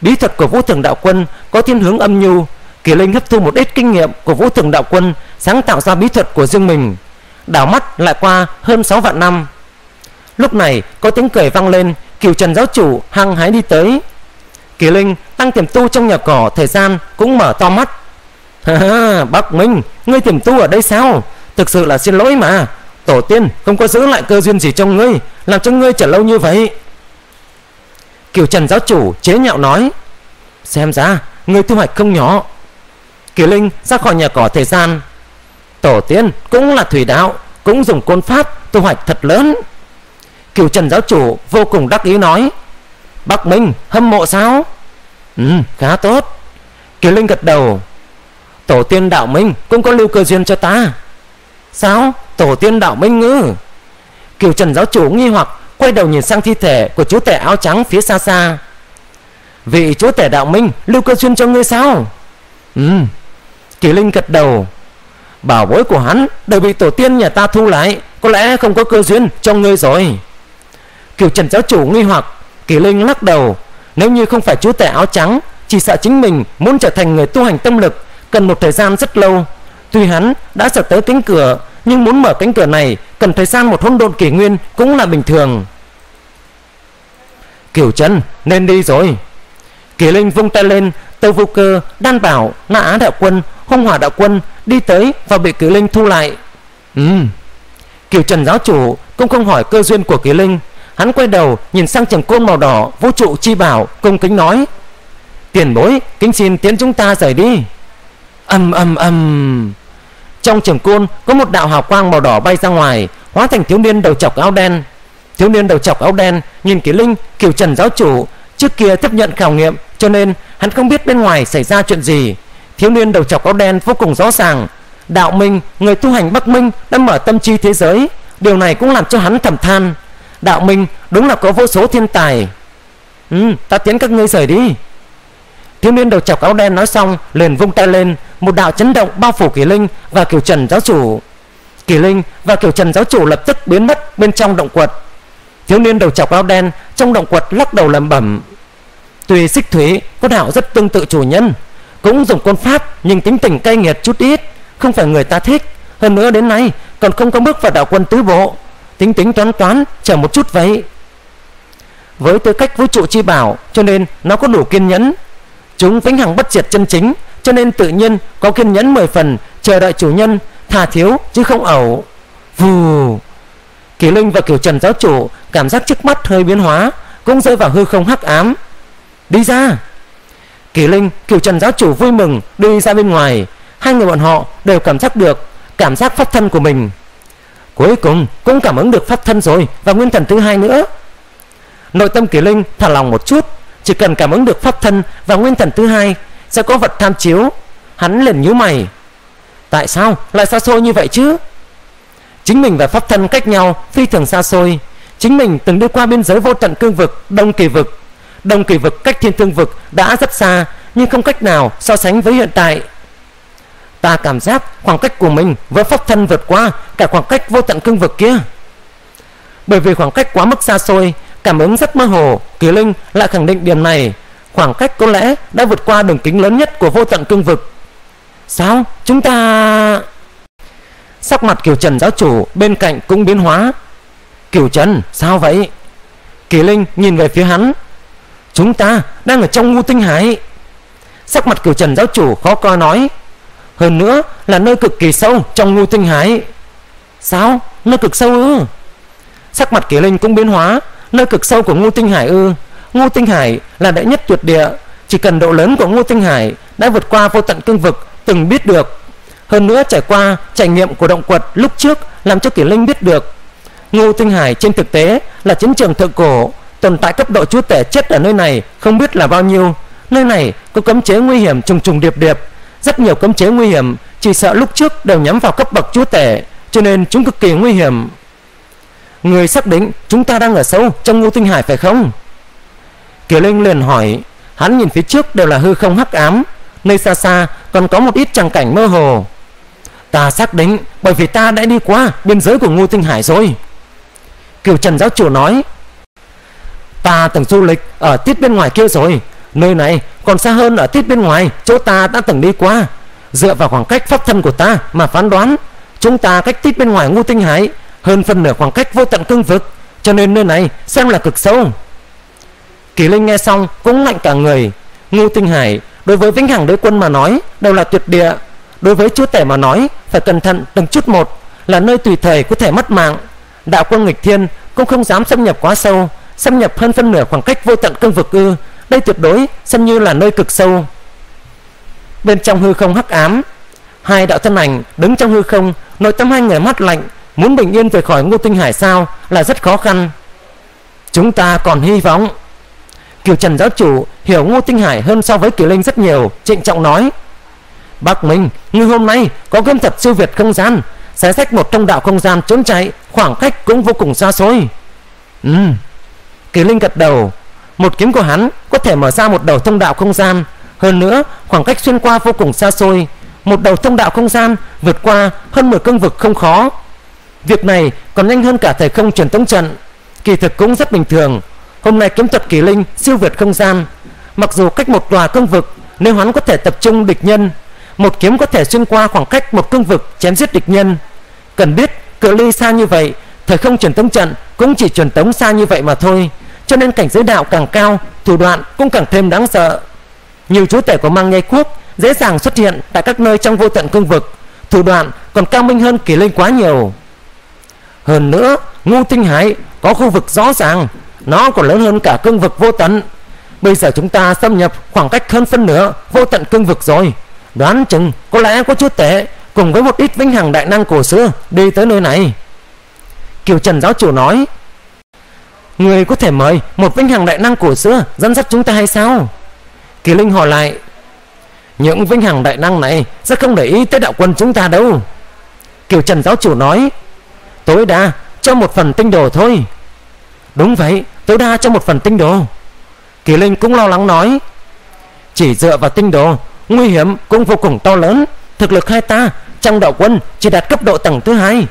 Bí thuật của vũ thường đạo quân có thiên hướng âm nhu. Kỳ linh hấp thu một ít kinh nghiệm của vũ thường đạo quân, sáng tạo ra bí thuật của riêng mình đảo mắt lại qua hơn 6 vạn năm. Lúc này, có tiếng cười vang lên kiều trần giáo chủ hăng hái đi tới. Kỳ linh tăng tiềm tu trong nhà cỏ, thời gian cũng mở to mắt. Ha bắc minh, ngươi tiềm tu ở đây sao? Thực sự là xin lỗi mà. Tổ tiên không có giữ lại cơ duyên gì trong ngươi, làm cho ngươi trở lâu như vậy. Kiều trần giáo chủ chế nhạo nói, xem ra, ngươi thu hoạch không nhỏ. Kiều linh ra khỏi nhà cỏ thời gian tổ tiên cũng là thủy đạo, cũng dùng côn pháp thu hoạch thật lớn. Cửu trần giáo chủ vô cùng đắc ý nói, bắc minh hâm mộ sao? Ừ khá tốt. Kiều linh gật đầu, tổ tiên đạo minh cũng có lưu cơ duyên cho ta. Sao? Tổ tiên đạo minh ngư cửu trần giáo chủ nghi hoặc quay đầu nhìn sang thi thể của chú tể áo trắng phía xa xa. Vị chú tể đạo minh lưu cơ duyên cho ngươi sao? Ừ. Kiều linh gật đầu bảo bối của hắn đều bị tổ tiên nhà ta thu lại có lẽ không có cơ duyên cho ngươi rồi. Kiều trần giáo chủ nghi hoặc kỳ linh lắc đầu nếu như không phải chú tể áo trắng chỉ sợ chính mình muốn trở thành người tu hành tâm lực cần một thời gian rất lâu. Tuy hắn đã sợ tới cánh cửa nhưng muốn mở cánh cửa này cần thời gian một hôn độn kỷ nguyên cũng là bình thường. Kiều trần nên đi rồi. Kỳ Linh vung tay lên Tâu vô cơ, đan bảo, na á đạo quân Hông hỏa đạo quân đi tới Và bị Kỳ Linh thu lại. Ừ. Kiều Trần giáo chủ cũng không hỏi cơ duyên của Kỳ Linh. Hắn quay đầu nhìn sang trầm côn màu đỏ Vũ trụ chi bảo cung kính nói Tiền bối kính xin tiến chúng ta rời đi. Âm âm âm. Trong trường côn có một đạo hào quang màu đỏ bay ra ngoài Hóa thành thiếu niên đầu chọc áo đen. Thiếu niên đầu chọc áo đen nhìn kỳ linh kiều trần giáo chủ trước kia tiếp nhận khảo nghiệm cho nên hắn không biết bên ngoài xảy ra chuyện gì thiếu niên đầu chọc áo đen vô cùng rõ ràng. Đạo minh, người tu hành bắc minh, đã mở tâm trí thế giới. Điều này cũng làm cho hắn thầm than. Đạo minh, đúng là có vô số thiên tài. Ừ ta tiến các ngươi rời đi. Thiếu niên đầu chọc áo đen nói xong, liền vung tay lên. Một đạo chấn động bao phủ kỳ linh và kiều trần giáo chủ. Kỳ linh và kiều trần giáo chủ lập tức biến mất bên trong động quật. Thiếu niên đầu chọc áo đen trong động quật lắc đầu lẩm bẩm. Tuy xích thủy có đạo rất tương tự chủ nhân cũng dùng côn pháp, nhưng tính tình cay nghiệt chút ít, không phải người ta thích. Hơn nữa đến nay, còn không có bước vào đạo quân tứ bộ. Tính tính toán toán, chờ một chút vậy. Với tư cách vũ trụ chi bảo, cho nên nó có đủ kiên nhẫn. Chúng vĩnh hằng bất diệt chân chính, cho nên tự nhiên có kiên nhẫn 10 phần, chờ đợi chủ nhân thà thiếu chứ không ẩu. Vù. Kỳ linh và kiểu trần giáo chủ, cảm giác trước mắt hơi biến hóa, cũng rơi vào hư không hắc ám. Đi ra kỳ linh kiều trần giáo chủ vui mừng đi ra bên ngoài. Hai người bọn họ đều cảm giác được cảm giác pháp thân của mình. Cuối cùng cũng cảm ứng được pháp thân rồi và nguyên thần thứ hai nữa. Nội tâm kỳ linh thả lòng một chút, chỉ cần cảm ứng được pháp thân và nguyên thần thứ hai sẽ có vật tham chiếu. Hắn liền nhíu mày. Tại sao lại xa xôi như vậy chứ? Chính mình và pháp thân cách nhau phi thường xa xôi. Chính mình từng đi qua biên giới vô tận cương vực, đông kỳ vực đông kỳ vực, cách thiên thương vực đã rất xa, nhưng không cách nào so sánh với hiện tại. Ta cảm giác khoảng cách của mình với pháp thân vượt qua cả khoảng cách vô tận cương vực kia. Bởi vì khoảng cách quá mức xa xôi, cảm ứng rất mơ hồ, kỳ linh lại khẳng định điểm này. Khoảng cách có lẽ đã vượt qua đường kính lớn nhất của vô tận cương vực. Sao? Chúng ta sắc mặt kiều trần giáo chủ bên cạnh cũng biến hóa. Kiều trần, sao vậy? Kỳ linh nhìn về phía hắn chúng ta đang ở trong ngu tinh hải. Sắc mặt cửu trần giáo chủ khó coi nói. Hơn nữa là nơi cực kỳ sâu trong ngu tinh hải. Sao? Nơi cực sâu ư? Sắc mặt kỷ linh cũng biến hóa. Nơi cực sâu của ngu tinh hải ư? Ngu tinh hải là đệ nhất tuyệt địa. Chỉ cần độ lớn của ngu tinh hải đã vượt qua vô tận cương vực, từng biết được. Hơn nữa trải qua trải nghiệm của động quật lúc trước làm cho kỷ linh biết được. Ngu tinh hải trên thực tế là chiến trường thượng cổ tồn tại cấp độ chúa tể chết ở nơi này không biết là bao nhiêu. Nơi này có cấm chế nguy hiểm trùng trùng điệp điệp. Rất nhiều cấm chế nguy hiểm, chỉ sợ lúc trước đều nhắm vào cấp bậc chúa tể, cho nên chúng cực kỳ nguy hiểm. Người xác định chúng ta đang ở sâu trong ngô tinh hải phải không? Kiều linh liền hỏi, hắn nhìn phía trước đều là hư không hắc ám, nơi xa xa còn có một ít tràng cảnh mơ hồ. Ta xác định bởi vì ta đã đi qua biên giới của ngô tinh hải rồi. Kiều trần giáo chủ nói ta từng du lịch ở tiết bên ngoài kia rồi. Nơi này còn xa hơn ở tiết bên ngoài, chỗ ta đã từng đi qua. Dựa vào khoảng cách pháp thân của ta mà phán đoán, chúng ta cách tiết bên ngoài ngô tinh hải hơn phần nửa khoảng cách vô tận cương vực, cho nên nơi này xem là cực sâu. Kỳ linh nghe xong cũng lạnh cả người. Ngô tinh hải, đối với vĩnh hằng đế quân mà nói, đều là tuyệt địa. Đối với chúa tể mà nói, phải cẩn thận từng chút một, là nơi tùy thời có thể mất mạng. Đạo quân nghịch thiên cũng không dám xâm nhập quá sâu xâm nhập hơn phân nửa khoảng cách vô tận cương vực ư. Đây tuyệt đối xem như là nơi cực sâu. Bên trong hư không hắc ám, hai đạo thân ảnh đứng trong hư không, nội tâm hai người mắt lạnh, muốn bình yên rời khỏi ngô tinh hải sao là rất khó khăn. Chúng ta còn hy vọng. Kiều trần giáo chủ hiểu ngô tinh hải hơn so với kiều linh rất nhiều, trịnh trọng nói. Bác minh như hôm nay có kiếm thật siêu việt không gian sẽ sách một trong đạo không gian trốn chạy, khoảng cách cũng vô cùng xa xôi. Ừ. Kỳ linh gật đầu. Một kiếm của hắn có thể mở ra một đầu thông đạo không gian. Hơn nữa, khoảng cách xuyên qua vô cùng xa xôi. Một đầu thông đạo không gian vượt qua hơn 10 cương vực không khó. Việc này còn nhanh hơn cả thời không truyền tống trận. Kỳ thực cũng rất bình thường. Hôm nay kiếm thuật kỳ linh siêu vượt không gian. Mặc dù cách một tòa cương vực, nếu hắn có thể tập trung địch nhân, một kiếm có thể xuyên qua khoảng cách một cương vực chém giết địch nhân. Cần biết, cự ly xa như vậy, thời không truyền tống trận cũng chỉ truyền tống xa như vậy mà thôi cho nên cảnh giới đạo càng cao, thủ đoạn cũng càng thêm đáng sợ. Nhiều chúa tể của mang nhai quốc dễ dàng xuất hiện tại các nơi trong vô tận cương vực. Thủ đoạn còn cao minh hơn kỳ linh quá nhiều. Hơn nữa, ngu tinh hải có khu vực rõ ràng, nó còn lớn hơn cả cương vực vô tận. Bây giờ chúng ta xâm nhập khoảng cách hơn phân nửa vô tận cương vực rồi. Đoán chừng có lẽ có chúa tể cùng với một ít vinh hằng đại năng cổ xưa đi tới nơi này. Kiều trần giáo chủ nói người có thể mời một vinh hằng đại năng cổ xưa dẫn dắt chúng ta hay sao? Kỳ linh hỏi lại, những vinh hằng đại năng này sẽ không để ý tới đạo quân chúng ta đâu. Kiều trần giáo chủ nói, tối đa cho một phần tinh đồ thôi. Đúng vậy, tối đa cho một phần tinh đồ. Kỳ linh cũng lo lắng nói, chỉ dựa vào tinh đồ, nguy hiểm cũng vô cùng to lớn. Thực lực hai ta trong đạo quân chỉ đạt cấp độ tầng thứ hai.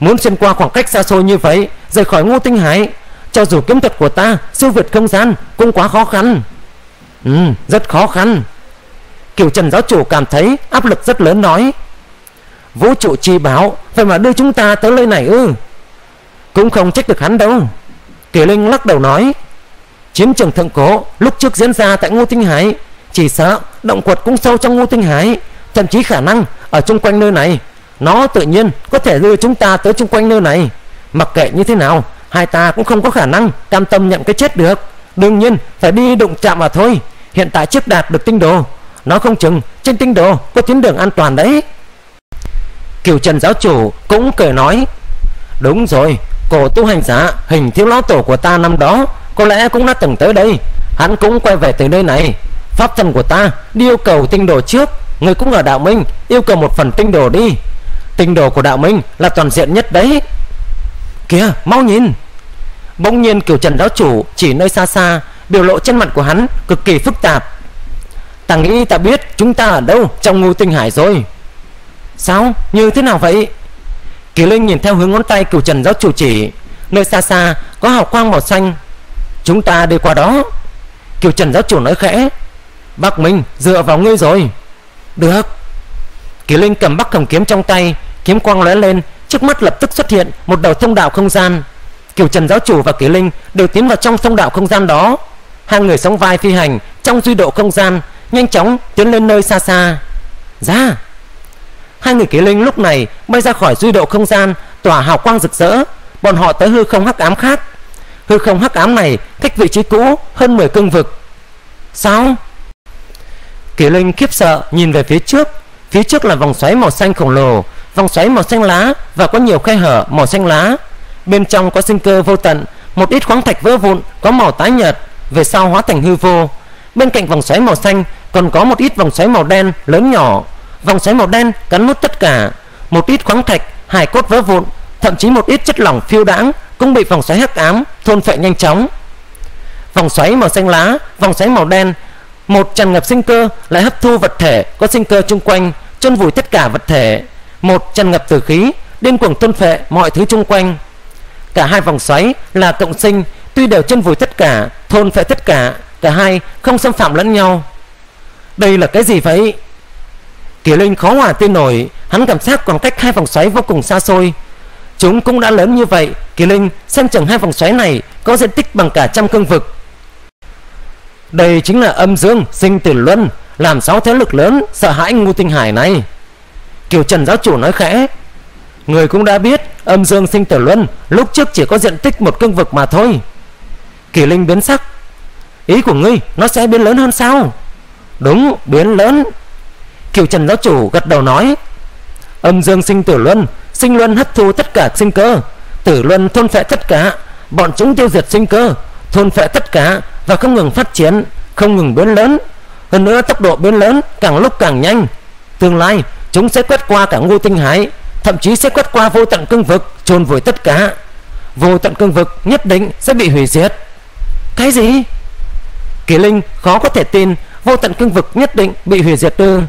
Muốn xuyên qua khoảng cách xa xôi như vậy, rời khỏi ngô tinh hải cho dù kiếm thuật của ta siêu vượt không gian cũng quá khó khăn. Ừ rất khó khăn. Kiểu trần giáo chủ cảm thấy áp lực rất lớn nói vũ trụ chi báo, phải mà đưa chúng ta tới nơi này ư? Cũng không trách được hắn đâu. Kỳ linh lắc đầu nói chiến trường thượng cổ lúc trước diễn ra tại ngô tinh hải chỉ sợ động quật cũng sâu trong ngô tinh hải thậm chí khả năng ở chung quanh nơi này nó tự nhiên có thể đưa chúng ta tới chung quanh nơi này. Mặc kệ như thế nào hai ta cũng không có khả năng cam tâm nhận cái chết được. Đương nhiên, phải đi đụng chạm vào thôi. Hiện tại chiếc đạt được tinh đồ. Nó không chừng, trên tinh đồ có tuyến đường an toàn đấy. Kiều trần giáo chủ cũng cười nói, đúng rồi, cổ tu hành giả, hình thiếu lão tổ của ta năm đó, có lẽ cũng đã từng tới đây. Hắn cũng quay về từ nơi này. Pháp thần của ta đi yêu cầu tinh đồ trước. Người cũng ở đạo minh, yêu cầu một phần tinh đồ đi. Tinh đồ của đạo minh là toàn diện nhất đấy kìa, mau nhìn. Bỗng nhiên kiểu trần giáo chủ chỉ nơi xa xa, biểu lộ trên mặt của hắn cực kỳ phức tạp. Ta nghĩ ta biết chúng ta ở đâu trong ngô tinh hải rồi. Sao? Như thế nào vậy? Kỳ linh nhìn theo hướng ngón tay kiểu trần giáo chủ chỉ, nơi xa xa có hào quang màu xanh. Chúng ta đi qua đó. Kiểu trần giáo chủ nói khẽ, bác minh, dựa vào ngươi rồi. Được. Kỳ linh cầm bắc cầm kiếm trong tay, kiếm quang lóe lên trước mắt lập tức xuất hiện một đầu thông đạo không gian. Kiều trần giáo chủ và kỳ linh đều tiến vào trong thông đạo không gian đó. Hai người sóng vai phi hành trong duy độ không gian, nhanh chóng tiến lên nơi xa xa. Ra hai người kỳ linh lúc này bay ra khỏi duy độ không gian, tỏa hào quang rực rỡ. Bọn họ tới hư không hắc ám khác. Hư không hắc ám này cách vị trí cũ hơn 10 cương vực. Sao? Kỳ Linh khiếp sợ nhìn về phía trước. Phía trước là vòng xoáy màu xanh khổng lồ Vòng xoáy màu xanh lá Và có nhiều khe hở màu xanh lá. Bên trong có sinh cơ vô tận Một ít khoáng thạch vỡ vụn có màu tái nhợt Về sau hóa thành hư vô. Bên cạnh vòng xoáy màu xanh Còn có một ít vòng xoáy màu đen lớn nhỏ. Vòng xoáy màu đen cắn nuốt tất cả Một ít khoáng thạch, hài cốt vỡ vụn Thậm chí một ít chất lỏng phiêu đãng Cũng bị vòng xoáy hắc ám thôn phệ nhanh chóng. Vòng xoáy màu xanh lá Vòng xoáy màu đen một tràn ngập sinh cơ lại hấp thu vật thể có sinh cơ chung quanh chôn vùi tất cả vật thể một chân ngập tử khí, điên cuồng tuân phệ mọi thứ chung quanh. Cả hai vòng xoáy là cộng sinh, tuy đều chân vùi tất cả, thôn phệ tất cả cả hai không xâm phạm lẫn nhau. Đây là cái gì vậy? Kỳ linh khó hòa tin nổi, hắn cảm giác khoảng cách hai vòng xoáy vô cùng xa xôi. Chúng cũng đã lớn như vậy, kỳ linh xem chừng hai vòng xoáy này có diện tích bằng cả trăm cương vực. Đây chính là âm dương sinh tử luân, làm sáu thế lực lớn sợ hãi ngu tinh hải này kiều trần giáo chủ nói khẽ. Người cũng đã biết âm dương sinh tử luân lúc trước chỉ có diện tích một cương vực mà thôi. Kỳ linh biến sắc. Ý của ngươi nó sẽ biến lớn hơn sao? Đúng biến lớn. Kiều trần giáo chủ gật đầu nói. Âm dương sinh tử luân sinh luân hấp thu tất cả sinh cơ. Tử luân thôn phệ tất cả bọn chúng tiêu diệt sinh cơ thôn phệ tất cả và không ngừng phát triển, không ngừng biến lớn. Hơn nữa tốc độ biến lớn càng lúc càng nhanh. Tương lai chúng sẽ quét qua cả ngô tinh hải, thậm chí sẽ quét qua vô tận cương vực, chôn vùi tất cả. Vô tận cương vực nhất định sẽ bị hủy diệt. Cái gì? Kỳ Linh khó có thể tin vô tận cương vực nhất định bị hủy diệt ư?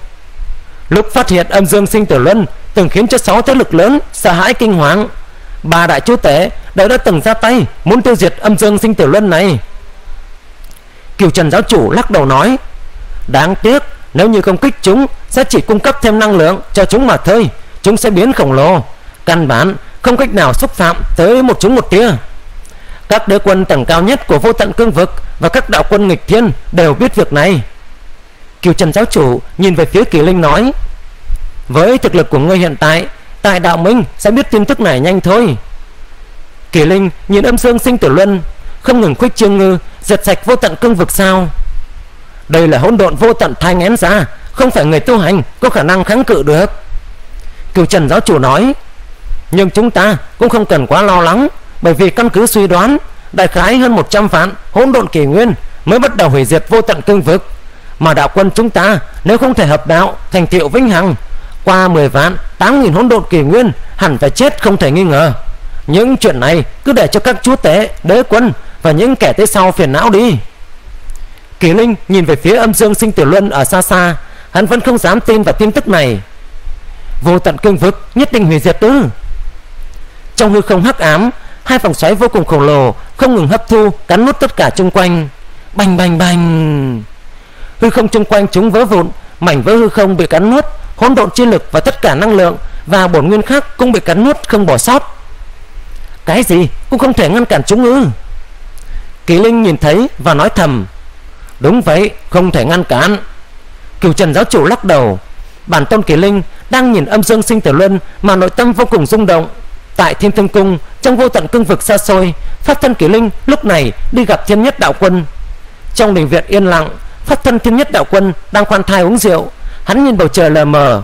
Lúc phát hiện âm dương sinh tử luân từng khiến cho sáu thế lực lớn sợ hãi kinh hoàng. Ba đại chúa tể đều đã từng ra tay muốn tiêu diệt âm dương sinh tử luân này. Kiều Trần giáo chủ lắc đầu nói Đáng tiếc nếu như không kích chúng, Sẽ chỉ cung cấp thêm năng lượng cho chúng mà thôi. Chúng sẽ biến khổng lồ. Căn bản, không cách nào xúc phạm Tới một chúng một tia Các đế quân tầng cao nhất của vô tận cương vực Và các đạo quân nghịch thiên đều biết việc này. Kiều Trần giáo chủ nhìn về phía Kỳ Linh nói, Với thực lực của ngươi hiện tại Tại đạo minh sẽ biết tin tức này nhanh thôi. Kỳ Linh nhìn âm dương sinh tử luân, Không ngừng khuếch trương ngư diệt sạch vô tận cương vực sao? Đây là hỗn độn vô tận thai ngén ra. Không phải người tu hành có khả năng kháng cự được. Cửu trần giáo chủ nói, nhưng chúng ta cũng không cần quá lo lắng, bởi vì căn cứ suy đoán, đại khái hơn 100 vạn hỗn độn kỷ nguyên mới bắt đầu hủy diệt vô tận cương vực. Mà đạo quân chúng ta nếu không thể hợp đạo thành tựu vĩnh hằng, qua 10 vạn 8.000 hỗn độn kỷ nguyên hẳn phải chết không thể nghi ngờ. Những chuyện này cứ để cho các chúa tể, đế quân và những kẻ tới sau phiền não đi kỳ linh nhìn về phía âm dương sinh tử luân ở xa xa. Hắn vẫn không dám tin vào tin tức này. Vô tận cương vực, nhất định hủy diệt tứ trong hư không hắc ám, hai vòng xoáy vô cùng khổng lồ, không ngừng hấp thu, cắn nuốt tất cả chung quanh. Bành bành bành! Hư không chung quanh chúng vỡ vụn, mảnh vỡ hư không bị cắn nuốt, hỗn độn chi lực và tất cả năng lượng và bổn nguyên khác cũng bị cắn nuốt, không bỏ sót. Cái gì cũng không thể ngăn cản chúng ư? Kỳ Linh nhìn thấy và nói thầm Đúng vậy, không thể ngăn cản. Kiều Trần giáo chủ lắc đầu. Bản tôn Kỳ Linh đang nhìn âm dương sinh tử luân Mà nội tâm vô cùng rung động. Tại thiên thương cung, trong vô tận cương vực xa xôi Pháp thân Kỳ Linh lúc này đi gặp thiên nhất đạo quân. Trong đình viện yên lặng Pháp thân thiên nhất đạo quân đang khoan thai uống rượu. Hắn nhìn bầu trời lờ mờ.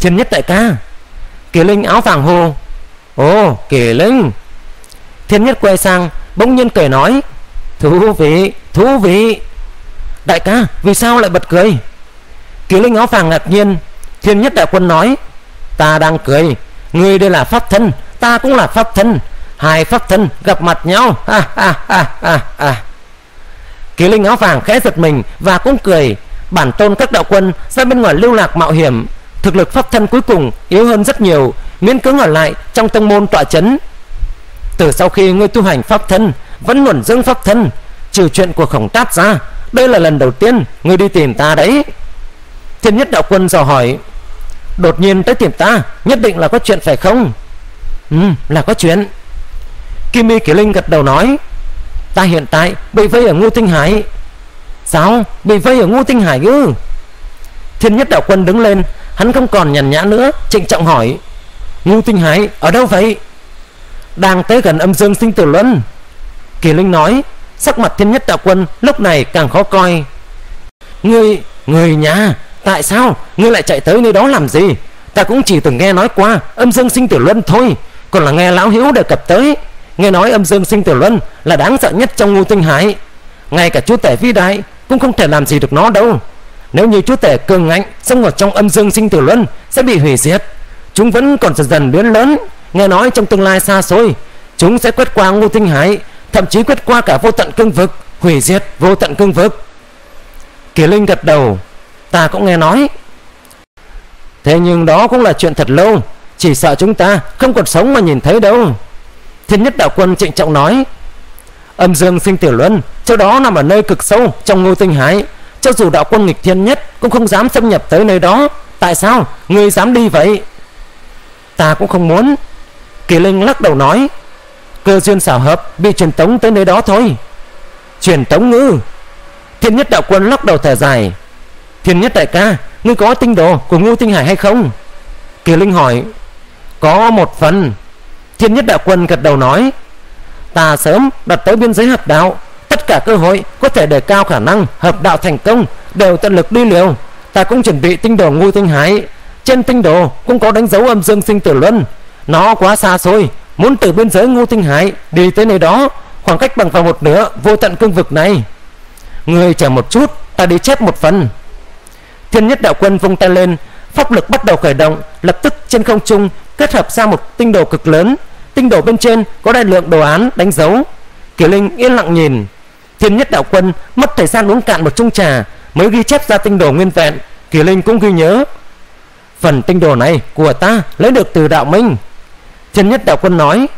Thiên nhất đại ca, Kỳ Linh áo vàng hô. Ồ, Kỳ Linh. Thiên nhất quay sang, bỗng nhiên cười nói thú vị thú vị. Đại ca, vì sao lại bật cười? Kỳ linh áo vàng ngạc nhiên. Thiên nhất đại quân nói, ta đang cười. Người đây là pháp thân, ta cũng là pháp thân. Hai pháp thân gặp mặt nhau. Ha ha ha ha ha. Kỳ linh áo vàng khẽ giật mình và cũng cười. Bản tôn các đạo quân ra bên ngoài lưu lạc mạo hiểm. Thực lực pháp thân cuối cùng yếu hơn rất nhiều. Miễn cưỡng ở lại trong tông môn tọa chấn từ sau khi ngươi tu hành pháp thân, vẫn luẩn dưỡng pháp thân, trừ chuyện của khổng tát ra, đây là lần đầu tiên ngươi đi tìm ta đấy. Thiên nhất đạo quân dò hỏi, đột nhiên tới tìm ta, nhất định là có chuyện phải không? Ừ là có chuyện. Kim y kỷ linh gật đầu nói, ta hiện tại bị vây ở ngô tinh hải. Sao? Bị vây ở ngô tinh hải ư? Thiên nhất đạo quân đứng lên, hắn không còn nhàn nhã nữa, trịnh trọng hỏi ngô tinh hải ở đâu vậy? Đang tới gần âm dương sinh tử luân. Kỳ linh nói, sắc mặt thiên nhất đạo quân lúc này càng khó coi. Ngươi Người nhà Tại sao? Ngươi lại chạy tới nơi đó làm gì? Ta cũng chỉ từng nghe nói qua Âm dương sinh tử luân thôi. Còn là nghe lão hiếu đề cập tới. Nghe nói âm dương sinh tử luân Là đáng sợ nhất trong ngũ tinh hải. Ngay cả chúa tể vĩ đại Cũng không thể làm gì được nó đâu. Nếu như chúa tể cường ngạnh Xông vào trong âm dương sinh tử luân Sẽ bị hủy diệt. Chúng vẫn còn dần dần biến lớn. Nghe nói trong tương lai xa xôi, Chúng sẽ quét qua ngô tinh hải, Thậm chí quét qua cả vô tận cương vực, Hủy diệt vô tận cương vực. Kỳ Linh gật đầu, Ta cũng nghe nói. Thế nhưng đó cũng là chuyện thật lâu, Chỉ sợ chúng ta không còn sống mà nhìn thấy đâu. Thiên nhất đạo quân trịnh trọng nói, Âm dương sinh tiểu luân, Chỗ đó nằm ở nơi cực sâu trong ngô tinh hải, Cho dù đạo quân nghịch thiên nhất Cũng không dám xâm nhập tới nơi đó. Tại sao ngươi dám đi vậy? Ta cũng không muốn. Kỳ Linh lắc đầu nói, Cơ duyên xảo hợp bị truyền tống tới nơi đó thôi. Truyền tống ngư? Thiên nhất đạo quân lắc đầu thở dài. Thiên nhất đại ca, Ngươi có tinh đồ của Ngưu Tinh Hải hay không? Kỳ Linh hỏi. Có một phần. Thiên nhất đạo quân gật đầu nói. Ta sớm đặt tới biên giới hợp đạo, Tất cả cơ hội có thể đề cao khả năng hợp đạo thành công Đều tận lực đi liều. Ta cũng chuẩn bị tinh đồ Ngưu Tinh Hải. Trên tinh đồ cũng có đánh dấu âm dương sinh tử luân nó quá xa xôi, Muốn từ biên giới Ngô Tinh Hải đi tới nơi đó, Khoảng cách bằng vào một nửa vô tận cương vực này. Người chờ một chút, Ta đi chép một phần. Thiên nhất đạo quân vung tay lên, Pháp lực bắt đầu khởi động, Lập tức trên không trung kết hợp ra một tinh đồ cực lớn. Tinh đồ bên trên có đại lượng đồ án đánh dấu. Kiều Linh yên lặng nhìn. Thiên nhất đạo quân mất thời gian uống cạn một chung trà, Mới ghi chép ra tinh đồ nguyên vẹn. Kiều Linh cũng ghi nhớ. Phần tinh đồ này của ta lấy được từ đạo minh. Thiên nhất đạo quân nói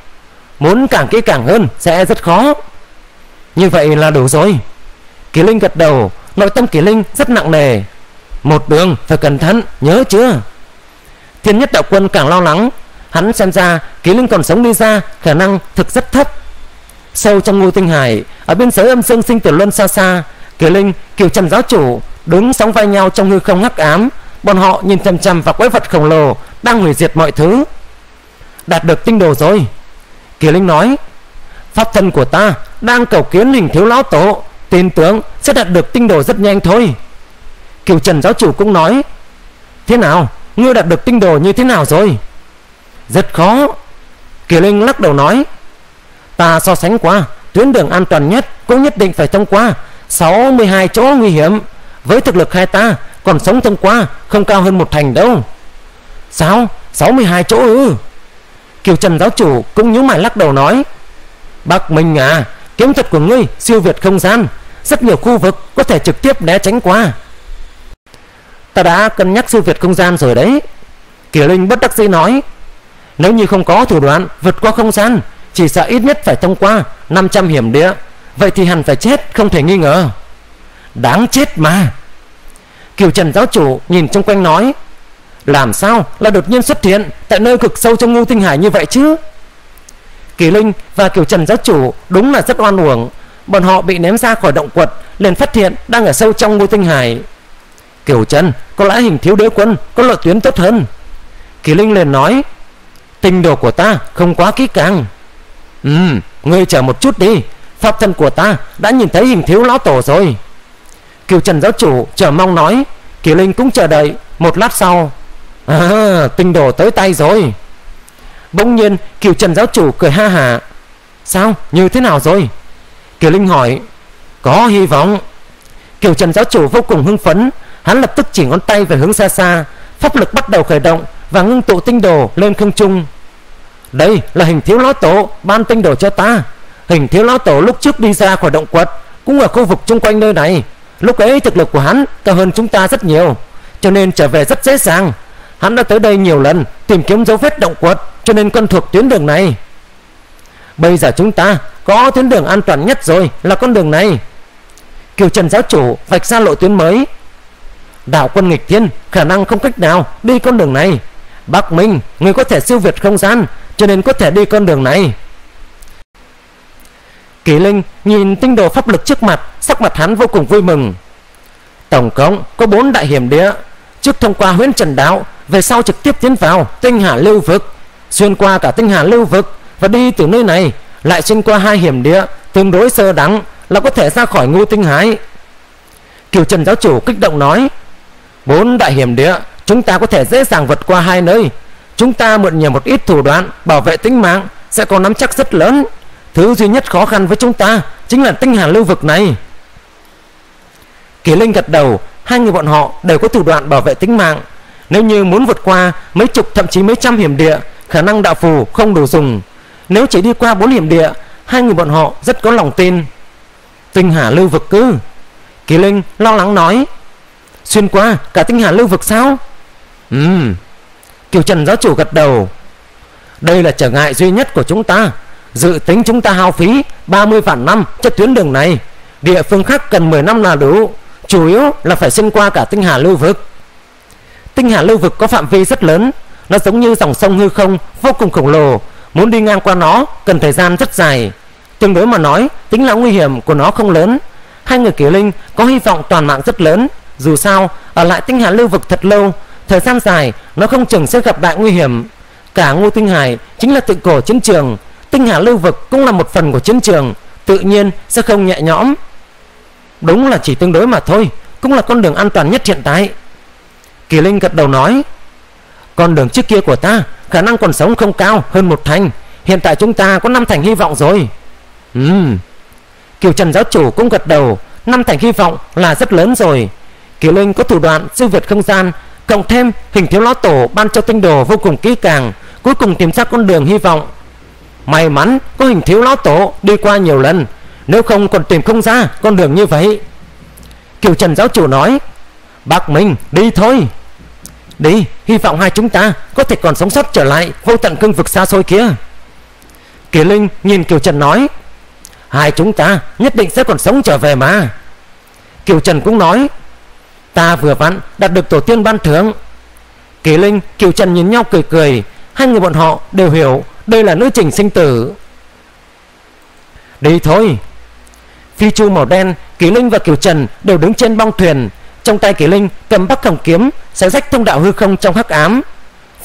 Muốn càng kỹ càng hơn sẽ rất khó. Như vậy là đủ rồi. Kỳ Linh gật đầu Nội tâm Kỳ Linh rất nặng nề. Một đường phải cẩn thận nhớ chưa? Thiên nhất đạo quân càng lo lắng Hắn xem ra Kỳ Linh còn sống đi ra Khả năng thực rất thấp. Sâu trong ngôi tinh hải Ở biên giới âm dương sinh tử luân xa xa Kỳ Linh, Kiều Trần giáo chủ Đứng sóng vai nhau trong hư không hắc ám. Bọn họ nhìn chằm chằm vào quái vật khổng lồ Đang hủy diệt mọi thứ. Đạt được tinh đồ rồi. Kỳ Linh nói, Pháp thân của ta đang cầu kiến hình thiếu lão tổ, Tin tưởng sẽ đạt được tinh đồ rất nhanh thôi. Kiều Trần giáo chủ cũng nói, Thế nào? Ngươi đạt được tinh đồ như thế nào rồi? Rất khó. Kiều Linh lắc đầu nói, Ta so sánh qua, Tuyến đường an toàn nhất cũng nhất định phải thông qua. 62 chỗ nguy hiểm, Với thực lực hai ta Còn sống thông qua không cao hơn một thành đâu. Sao? 62 chỗ ư? Kiều Trần giáo chủ cũng nhíu mày lắc đầu nói, Bác Minh à Kiếm thuật của ngươi siêu việt không gian, Rất nhiều khu vực có thể trực tiếp né tránh qua. Ta đã cân nhắc siêu việt không gian rồi đấy Kiều Linh bất đắc dĩ nói. Nếu như không có thủ đoạn vượt qua không gian, Chỉ sợ ít nhất phải thông qua 500 hiểm địa, Vậy thì hẳn phải chết không thể nghi ngờ. Đáng chết mà. Kiều Trần giáo chủ nhìn trong quanh nói làm sao là đột nhiên xuất hiện Tại nơi cực sâu trong ngưu tinh hải như vậy chứ Kỳ Linh và Kiều Trần giáo chủ đúng là rất oan uổng. Bọn họ bị ném ra khỏi động quật, liền phát hiện đang ở sâu trong ngưu tinh hải. Kiều Trần, có lẽ hình thiếu đế quân có lộ tuyến tốt hơn. Kỳ Linh liền nói, tinh đồ của ta không quá kỹ càng. Ừ, ngươi chờ một chút đi, pháp thân của ta đã nhìn thấy hình thiếu lão tổ rồi. Kiều Trần giáo chủ chờ mong nói, Kỳ Linh cũng chờ đợi. Một lát sau, à, tinh đồ tới tay rồi. Bỗng nhiên Kiều Trần giáo chủ cười ha hả Sao? Như thế nào rồi? Kiều Linh hỏi. Có hy vọng. Kiều Trần giáo chủ vô cùng hưng phấn. Hắn lập tức chỉ ngón tay về hướng xa xa. Pháp lực bắt đầu khởi động Và ngưng tụ tinh đồ lên không trung. Đây là hình thiếu lão tổ Ban tinh đồ cho ta. Hình thiếu lão tổ lúc trước đi ra khỏi động quật Cũng ở khu vực chung quanh nơi này. Lúc ấy thực lực của hắn cao hơn chúng ta rất nhiều Cho nên trở về rất dễ dàng. Hắn đã tới đây nhiều lần, Tìm kiếm dấu vết động quật, Cho nên quen thuộc tuyến đường này. Bây giờ chúng ta có tuyến đường an toàn nhất rồi, Là con đường này. Kiều Trần giáo chủ vạch ra lộ tuyến mới. Đạo quân nghịch thiên, Khả năng không cách nào đi con đường này. Bắc Minh, Người có thể siêu việt không gian, Cho nên có thể đi con đường này. Kỳ Linh nhìn tinh đồ pháp lực trước mặt, Sắc mặt hắn vô cùng vui mừng. Tổng cộng có bốn đại hiểm địa. Trước thông qua huyễn trần đạo, về sau trực tiếp tiến vào tinh hà lưu vực. Xuyên qua cả tinh hà lưu vực và đi từ nơi này, lại xuyên qua hai hiểm địa tương đối sơ đắng là có thể ra khỏi ngô tinh hải. Kiều Trần giáo chủ kích động nói, Bốn đại hiểm địa, Chúng ta có thể dễ dàng vượt qua hai nơi. Chúng ta mượn nhờ một ít thủ đoạn Bảo vệ tính mạng Sẽ có nắm chắc rất lớn. Thứ duy nhất khó khăn với chúng ta Chính là tinh hà lưu vực này. Kỳ Linh gật đầu Hai người bọn họ đều có thủ đoạn bảo vệ tính mạng. Nếu như muốn vượt qua mấy chục, thậm chí mấy trăm hiểm địa, Khả năng đạo phù không đủ dùng. Nếu chỉ đi qua bốn hiểm địa, Hai người bọn họ rất có lòng tin. Tinh hà lưu vực cứ. Kỳ Linh lo lắng nói. Xuyên qua cả tinh hà lưu vực sao? Ừm. Kiều Trần giáo chủ gật đầu. Đây là trở ngại duy nhất của chúng ta. Dự tính chúng ta hao phí 30 vạn năm cho tuyến đường này. Địa phương khác cần 10 năm là đủ. Chủ yếu là phải xuyên qua cả tinh hà lưu vực. Tinh hà lưu vực có phạm vi rất lớn, Nó giống như dòng sông hư không, Vô cùng khổng lồ. Muốn đi ngang qua nó, cần thời gian rất dài. Tương đối mà nói, tính là nguy hiểm của nó không lớn. Hai người kỷ linh có hy vọng toàn mạng rất lớn. Dù sao, ở lại tinh hà lưu vực thật lâu, Thời gian dài, nó không chừng sẽ gặp đại nguy hiểm. Cả ngô tinh hải chính là tự cổ chiến trường. Tinh hà lưu vực cũng là một phần của chiến trường, Tự nhiên sẽ không nhẹ nhõm. Đúng là chỉ tương đối mà thôi, Cũng là con đường an toàn nhất hiện tại. Kỳ Linh gật đầu nói, Con đường trước kia của ta, Khả năng còn sống không cao hơn một thành. Hiện tại chúng ta có năm thành hy vọng rồi. Ừm. Kiều Trần giáo chủ cũng gật đầu, năm thành hy vọng là rất lớn rồi. Kiều Linh có thủ đoạn siêu việt không gian, Cộng thêm hình thiếu lão tổ ban cho tinh đồ vô cùng kỹ càng, Cuối cùng tìm ra con đường hy vọng. May mắn có hình thiếu lão tổ đi qua nhiều lần nếu không còn tìm không ra con đường như vậy. Kiều Trần giáo chủ nói, Bác Minh đi thôi. Đi, hy vọng hai chúng ta Có thể còn sống sót trở lại Vô tận cương vực xa xôi kia. Kỳ Linh nhìn Kiều Trần nói, Hai chúng ta nhất định sẽ còn sống trở về mà. Kiều Trần cũng nói, Ta vừa vặn đạt được tổ tiên ban thưởng. Kỳ Linh, Kiều Trần nhìn nhau cười cười, Hai người bọn họ đều hiểu Đây là nữ trình sinh tử. Đi thôi Phi chu màu đen, Kỳ Linh và Kiều Trần đều đứng trên bong thuyền. Trong tay Kỳ Linh cầm bắc hồng kiếm, Sẽ rách thông đạo hư không trong hắc ám.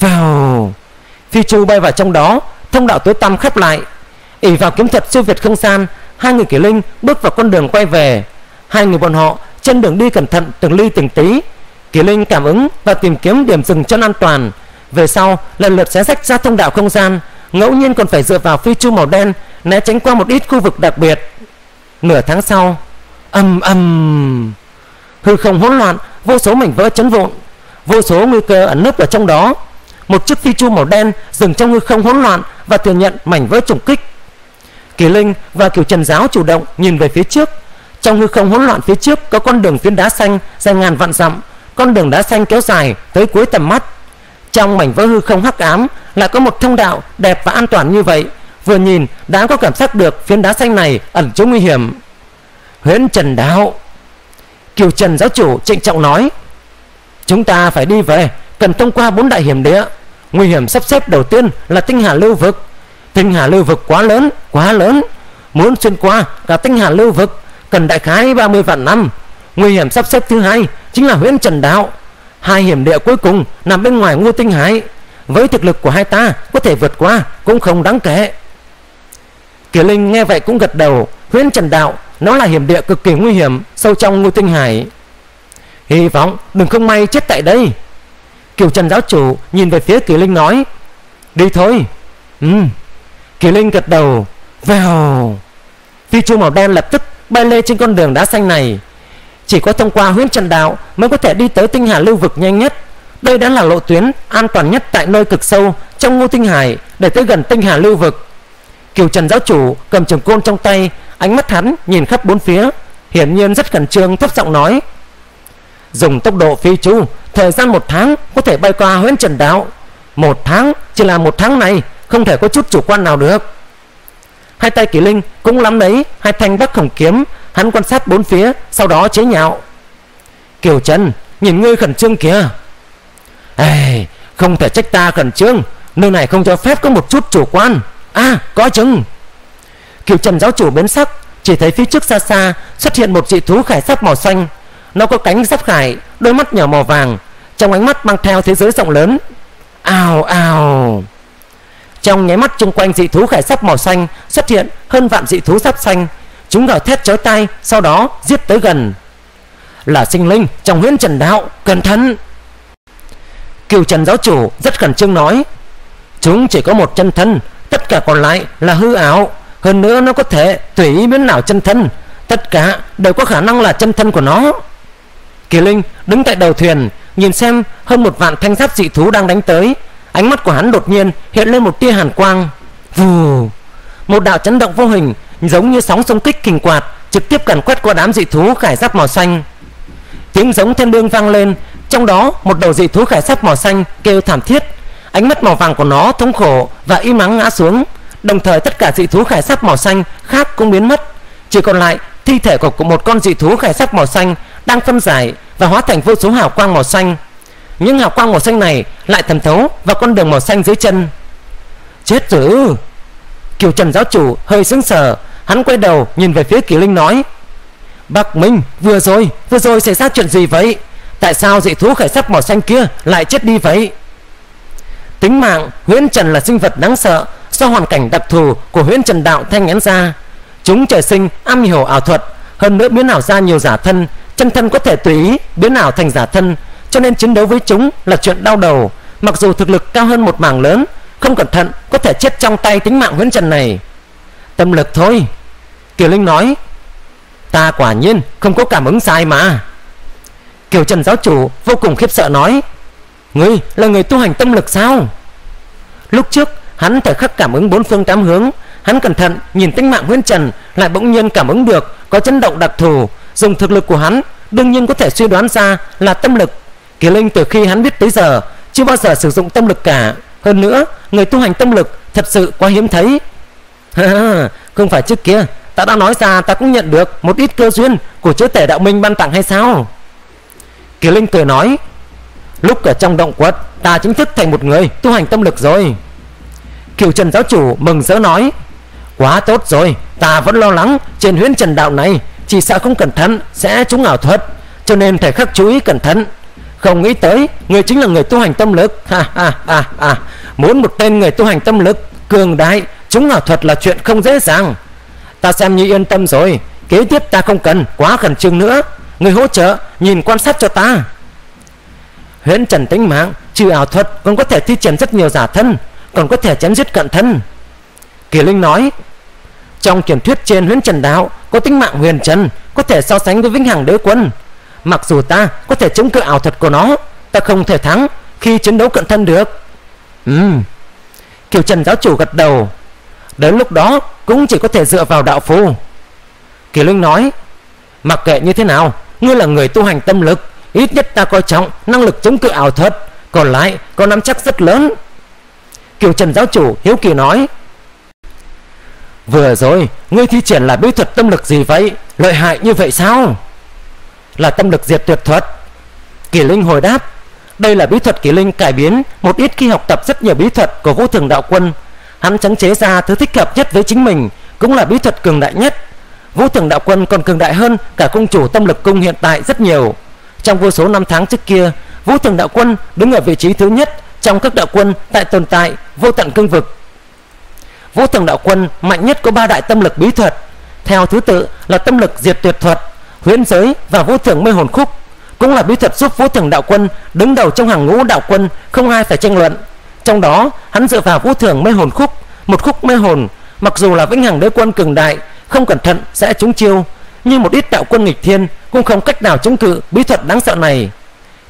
Vào Phi chu bay vào trong đó, Thông đạo tối tăm khép lại. Ỉ vào kiếm thuật siêu việt không gian, hai người Kỳ Linh bước vào con đường quay về. Hai người bọn họ trên đường đi cẩn thận, từng ly từng tí. Kỳ Linh cảm ứng và tìm kiếm điểm dừng chân an toàn. Về sau, lần lượt xé rách ra thông đạo không gian. Ngẫu nhiên còn phải dựa vào phi chu màu đen, né tránh qua một ít khu vực đặc biệt nửa tháng sau, âm âm, hư không hỗn loạn, vô số mảnh vỡ chấn vụn, vô số nguy cơ ẩn nấp ở trong đó. Một chiếc phi chu màu đen dừng trong hư không hỗn loạn và thừa nhận mảnh vỡ trùng kích. Kỳ linh và kiều trần giáo chủ động nhìn về phía trước. Trong hư không hỗn loạn phía trước có con đường phiến đá xanh dài ngàn vạn dặm. Con đường đá xanh kéo dài tới cuối tầm mắt. Trong mảnh vỡ hư không hắc ám lại có một thông đạo đẹp và an toàn như vậy vừa nhìn, đã có cảm giác được phiến đá xanh này ẩn chứa nguy hiểm. Huyễn trần đạo, kiều trần giáo chủ trịnh trọng nói, chúng ta phải đi về, cần thông qua bốn đại hiểm địa. Nguy hiểm sắp xếp đầu tiên là tinh hà lưu vực. Tinh hà lưu vực quá lớn quá lớn. Muốn xuyên qua cả tinh hà lưu vực, cần đại khái 30 vạn năm. Nguy hiểm sắp xếp thứ hai chính là huyễn trần đạo. Hai hiểm địa cuối cùng nằm bên ngoài ngô tinh hải. Với thực lực của hai ta, có thể vượt qua cũng không đáng kể kiều linh nghe vậy cũng gật đầu. Huyễn trần đạo, nó là hiểm địa cực kỳ nguy hiểm, sâu trong ngô tinh hải. Hy vọng đừng không may chết tại đây. Kiều trần giáo chủ nhìn về phía kiều linh nói, đi thôi. Ừ. Kiều linh gật đầu. Vèo. Phi chu màu đen lập tức bay lê trên con đường đá xanh này. Chỉ có thông qua huyễn trần đạo mới có thể đi tới tinh hà lưu vực nhanh nhất. Đây đã là lộ tuyến an toàn nhất tại nơi cực sâu trong ngô tinh hải để tới gần tinh hà lưu vực kiều trần giáo chủ cầm trường côn trong tay, ánh mắt hắn nhìn khắp bốn phía, hiển nhiên rất khẩn trương, thấp giọng nói. Dùng tốc độ phi chu, thời gian một tháng có thể bay qua huyễn trần đạo. Một tháng chỉ là một tháng này, không thể có chút chủ quan nào được. Hai tay kỳ linh cũng lắm đấy, hai thanh bắc khổng kiếm, hắn quan sát bốn phía, sau đó chế nhạo. Kiều trần, nhìn ngươi khẩn trương kìa. Ê, không thể trách ta khẩn trương, nơi này không cho phép có một chút chủ quan à có chừng. Kiều trần giáo chủ biến sắc, chỉ thấy phía trước xa xa xuất hiện một dị thú khải sắc màu xanh. Nó có cánh giáp khải, đôi mắt nhỏ màu vàng, trong ánh mắt mang theo thế giới rộng lớn. Ào ào. Trong nháy mắt chung quanh dị thú khải sắc màu xanh xuất hiện hơn vạn dị thú giáp xanh. Chúng gào thét chói tai, sau đó giết tới gần. Là sinh linh trong huyễn trần đạo, cẩn thận. Kiều trần giáo chủ rất khẩn trương nói, chúng chỉ có một chân thân tất cả còn lại là hư ảo. Hơn nữa nó có thể tùy ý biến nào chân thân. Tất cả đều có khả năng là chân thân của nó. Kỳ linh đứng tại đầu thuyền, nhìn xem hơn một vạn thanh giáp dị thú đang đánh tới. Ánh mắt của hắn đột nhiên hiện lên một tia hàn quang. Vù! Một đạo chấn động vô hình, giống như sóng xung kích kình quạt, trực tiếp càn quét qua đám dị thú khải giáp màu xanh. Tiếng giống thiên đương vang lên, trong đó một đầu dị thú khải giáp màu xanh kêu thảm thiết ánh mắt màu vàng của nó thống khổ và im mắng ngã xuống. Đồng thời tất cả dị thú khải sắc màu xanh khác cũng biến mất. Chỉ còn lại thi thể của một con dị thú khải sắc màu xanh đang phân giải và hóa thành vô số hào quang màu xanh. Những hào quang màu xanh này lại thẩm thấu vào con đường màu xanh dưới chân. Chết rồi kiều trần giáo chủ hơi sững sờ, hắn quay đầu nhìn về phía kỳ linh nói bắc minh, vừa rồi vừa rồi xảy ra chuyện gì vậy? Tại sao dị thú khải sắc màu xanh kia lại chết đi vậy? Tính mạng, huyễn trần là sinh vật đáng sợ, do hoàn cảnh đặc thù của huyễn trần đạo thanh nhãn ra. Chúng trời sinh am hiểu ảo thuật, hơn nữa biến ảo ra nhiều giả thân, chân thân có thể tùy ý biến ảo thành giả thân, cho nên chiến đấu với chúng là chuyện đau đầu. Mặc dù thực lực cao hơn một mảng lớn, không cẩn thận có thể chết trong tay tính mạng huyễn trần này. Tâm lực thôi. Kiều linh nói, ta quả nhiên không có cảm ứng sai mà. Kiều trần giáo chủ vô cùng khiếp sợ nói ngươi là người tu hành tâm lực sao? Lúc trước, hắn thời khắc cảm ứng bốn phương tám hướng. Hắn cẩn thận nhìn tinh mạng huyễn trần, lại bỗng nhiên cảm ứng được có chấn động đặc thù. Dùng thực lực của hắn, đương nhiên có thể suy đoán ra là tâm lực. Kỳ linh từ khi hắn biết tới giờ, chưa bao giờ sử dụng tâm lực cả. Hơn nữa, người tu hành tâm lực thật sự quá hiếm thấy. Không phải trước kia, ta đã nói ra, ta cũng nhận được một ít cơ duyên của chúa tể đạo minh ban tặng hay sao? Kỳ linh cười nói lúc ở trong động quật, ta chính thức thành một người tu hành tâm lực rồi. Kiều trần giáo chủ mừng rỡ nói, quá tốt rồi, ta vẫn lo lắng trên huyễn trần đạo này, chỉ sợ không cẩn thận sẽ trúng ảo thuật, cho nên phải khắc chú ý cẩn thận. Không nghĩ tới, người chính là người tu hành tâm lực. Ha ha ha ha. Muốn một tên người tu hành tâm lực cường đại trúng ảo thuật là chuyện không dễ dàng. Ta xem như yên tâm rồi, kế tiếp ta không cần quá khẩn trương nữa. Người hỗ trợ nhìn quan sát cho ta huyễn trần tính mạng trừ ảo thuật còn có thể thi triển rất nhiều giả thân, còn có thể chém giết cận thân. Kỳ linh nói, trong truyền thuyết trên huyễn trần đạo, có tính mạng huyền trần, có thể so sánh với vĩnh hằng đế quân. Mặc dù ta có thể chống cự ảo thuật của nó, ta không thể thắng khi chiến đấu cận thân được. Ừ kiều trần giáo chủ gật đầu. Đến lúc đó, cũng chỉ có thể dựa vào đạo phù. Kỳ linh nói, mặc kệ như thế nào, ngươi là người tu hành tâm lực ít nhất ta coi trọng năng lực chống cự ảo thuật. Còn lại, có nắm chắc rất lớn. Kiều trần giáo chủ hiếu kỳ nói, vừa rồi, ngươi thi triển là bí thuật tâm lực gì vậy? Lợi hại như vậy sao? Là tâm lực diệt tuyệt thuật. Kỳ linh hồi đáp, đây là bí thuật kỳ linh cải biến. Một ít khi học tập rất nhiều bí thuật của vũ thường đạo quân. Hắn trắng chế ra thứ thích hợp nhất với chính mình, cũng là bí thuật cường đại nhất. Vũ thường đạo quân còn cường đại hơn cả cung chủ tâm lực cung hiện tại rất nhiều trong vô số năm tháng trước kia, vũ thường đạo quân đứng ở vị trí thứ nhất trong các đạo quân tại tồn tại vô tận cương vực. Vũ thường đạo quân mạnh nhất có ba đại tâm lực bí thuật. Theo thứ tự là tâm lực diệt tuyệt thuật, huyễn giới và vũ thường mê hồn khúc, cũng là bí thuật giúp vũ thường đạo quân đứng đầu trong hàng ngũ đạo quân không ai phải tranh luận. Trong đó, hắn dựa vào vũ thường mê hồn khúc, một khúc mê hồn, mặc dù là vĩnh hằng đế quân cường đại, không cẩn thận sẽ trúng chiêu nhưng một ít đạo quân nghịch thiên cũng không cách nào chống cự bí thuật đáng sợ này.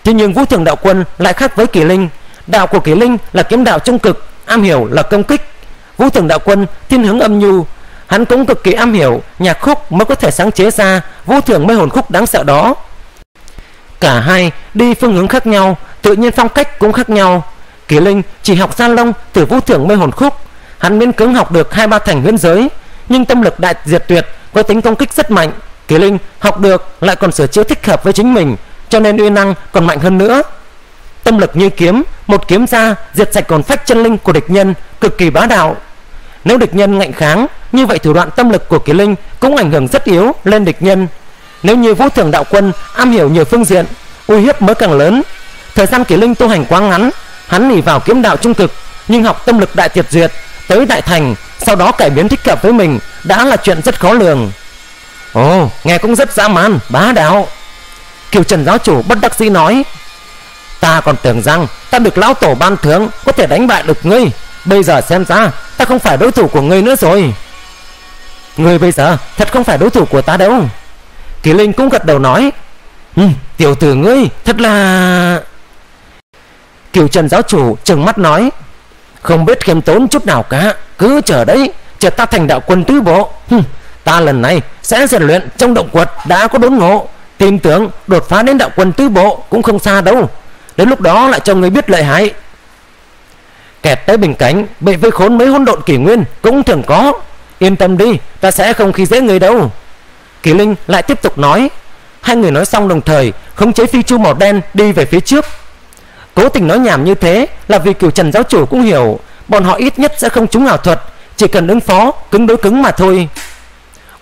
Thế nhưng vũ thường đạo quân lại khác với kỳ linh. Đạo của kỳ linh là kiếm đạo trung cực, am hiểu là công kích. Vũ thường đạo quân thiên hướng âm nhu, hắn cũng cực kỳ am hiểu, nhạc khúc mới có thể sáng chế ra, vũ thường mê hồn khúc đáng sợ đó. Cả hai đi phương hướng khác nhau, tự nhiên phong cách cũng khác nhau. Kỳ linh chỉ học san long từ vũ thường mê hồn khúc. Hắn miễn cưỡng học được hai ba thành huyễn giới, nhưng tâm lực đại diệt tuyệt có tính công kích rất mạnh. Kỳ linh học được lại còn sửa chữa thích hợp với chính mình, cho nên uy năng còn mạnh hơn nữa. Tâm lực như kiếm, một kiếm ra, diệt sạch còn phách chân linh của địch nhân, cực kỳ bá đạo. Nếu địch nhân ngạnh kháng, như vậy thủ đoạn tâm lực của kỳ linh cũng ảnh hưởng rất yếu lên địch nhân. Nếu như vũ thường đạo quân am hiểu nhiều phương diện, uy hiếp mới càng lớn. Thời gian kỳ linh tu hành quá ngắn, hắn nghỉ vào kiếm đạo trung cực, nhưng học tâm lực đại tiệt duyệt tới đại thành sau đó cải biến thích hợp với mình đã là chuyện rất khó lường. Ồ nghe cũng rất dã man bá đạo. Kiều Trần giáo chủ bất đắc dĩ nói Ta còn tưởng rằng ta được lão tổ ban thưởng Có thể đánh bại được ngươi. Bây giờ xem ra ta không phải đối thủ của ngươi nữa rồi. Ngươi bây giờ thật không phải đối thủ của ta đâu. Kỳ Linh cũng gật đầu nói ừ, Tiểu tử ngươi thật là Kiều Trần giáo chủ trừng mắt nói không biết khiêm tốn chút nào cả. Cứ chờ đấy Chờ ta thành đạo quân tứ bộ. Hừm, Ta lần này sẽ rèn luyện trong động quật đã có đốn ngộ. Tin tưởng đột phá đến đạo quân tứ bộ cũng không xa đâu. Đến lúc đó lại cho người biết lợi hại. Kẹt tới bình cảnh Bị vây khốn mấy hỗn độn kỷ nguyên Cũng thường có. Yên tâm đi ta sẽ không khi dễ người đâu. Kỳ Linh lại tiếp tục nói. Hai người nói xong đồng thời Không chế phi chu màu đen đi về phía trước. Cố tình nói nhảm như thế Là vì kiểu trần giáo chủ cũng hiểu, Bọn họ ít nhất sẽ không trúng ảo thuật, Chỉ cần ứng phó, cứng đối cứng mà thôi.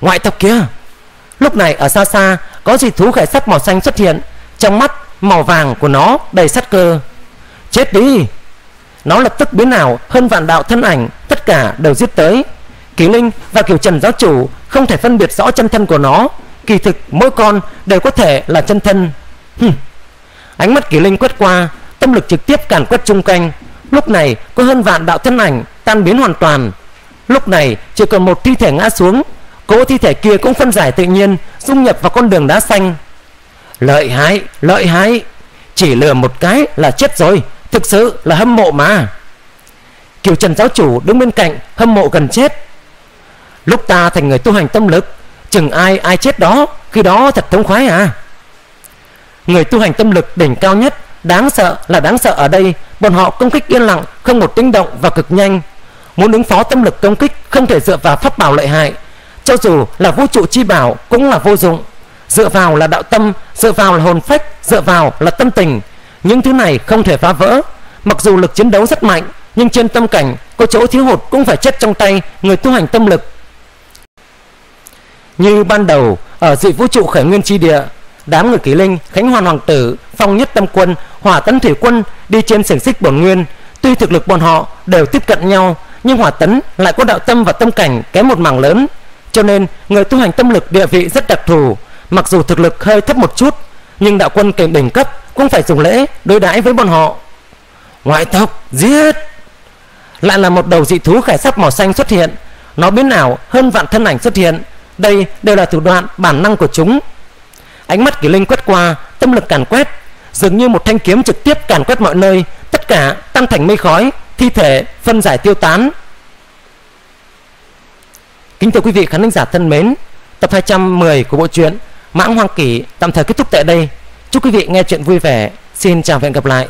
Ngoại tộc kia, Lúc này ở xa xa, Có dị thú khải sắc màu xanh xuất hiện, Trong mắt màu vàng của nó đầy sắt cơ. Chết đi! Nó lập tức biến ảo, hơn vạn đạo thân ảnh, Tất cả đều giết tới. Kỳ Linh và Kiều Trần giáo chủ Không thể phân biệt rõ chân thân của nó. Kỳ thực mỗi con đều có thể là chân thân. Hừm. Ánh mắt Kỳ Linh quét qua Tâm lực trực tiếp càn quét chung quanh. Lúc này có hơn vạn đạo thân ảnh Tan biến hoàn toàn. Lúc này chỉ còn một thi thể ngã xuống Cỗ thi thể kia cũng phân giải tự nhiên Dung nhập vào con đường đá xanh. Lợi hại, lợi hại. Chỉ lừa một cái là chết rồi. Thực sự là hâm mộ mà. Kiều Trần giáo chủ đứng bên cạnh Hâm mộ gần chết. Lúc ta thành người tu hành tâm lực Chừng ai ai chết đó Khi đó thật thống khoái à. Người tu hành tâm lực đỉnh cao nhất Đáng sợ là đáng sợ ở đây. Bọn họ công kích yên lặng, Không một tiếng động và cực nhanh. Muốn ứng phó tâm lực công kích Không thể dựa vào pháp bảo lợi hại. Cho dù là vũ trụ chi bảo cũng là vô dụng. Dựa vào là đạo tâm, Dựa vào là hồn phách, Dựa vào là tâm tình. Những thứ này không thể phá vỡ. Mặc dù lực chiến đấu rất mạnh, Nhưng trên tâm cảnh Có chỗ thiếu hụt cũng phải chết trong tay Người tu hành tâm lực. Như ban đầu, Ở dị vũ trụ khởi nguyên chi địa Đám người ký linh, Khánh Hoàn Hoàng Tử, Phong Nhất Tâm Quân, Hỏa Tấn Thủy Quân Đi trên xiềng xích bổn nguyên. Tuy thực lực bọn họ đều tiếp cận nhau, Nhưng Hỏa Tấn lại có đạo tâm và tâm cảnh kém một mảng lớn. Cho nên, người tu hành tâm lực địa vị rất đặc thù. Mặc dù thực lực hơi thấp một chút, Nhưng đạo quân kèm đỉnh cấp Cũng phải dùng lễ đối đãi với bọn họ. Ngoại tộc, giết! Lại là một đầu dị thú khải sắc màu xanh xuất hiện. Nó biến ảo hơn vạn thân ảnh xuất hiện. Đây đều là thủ đoạn bản năng của chúng. Ánh mắt kỳ linh quét qua, Tâm lực càn quét Dường như một thanh kiếm trực tiếp càn quét mọi nơi Tất cả tan thành mây khói, Thi thể phân giải tiêu tán Kính thưa quý vị khán giả thân mến, Tập 210 của bộ truyện Mãng Hoang Kỳ tạm thời kết thúc tại đây. Chúc quý vị nghe chuyện vui vẻ. Xin chào và hẹn gặp lại.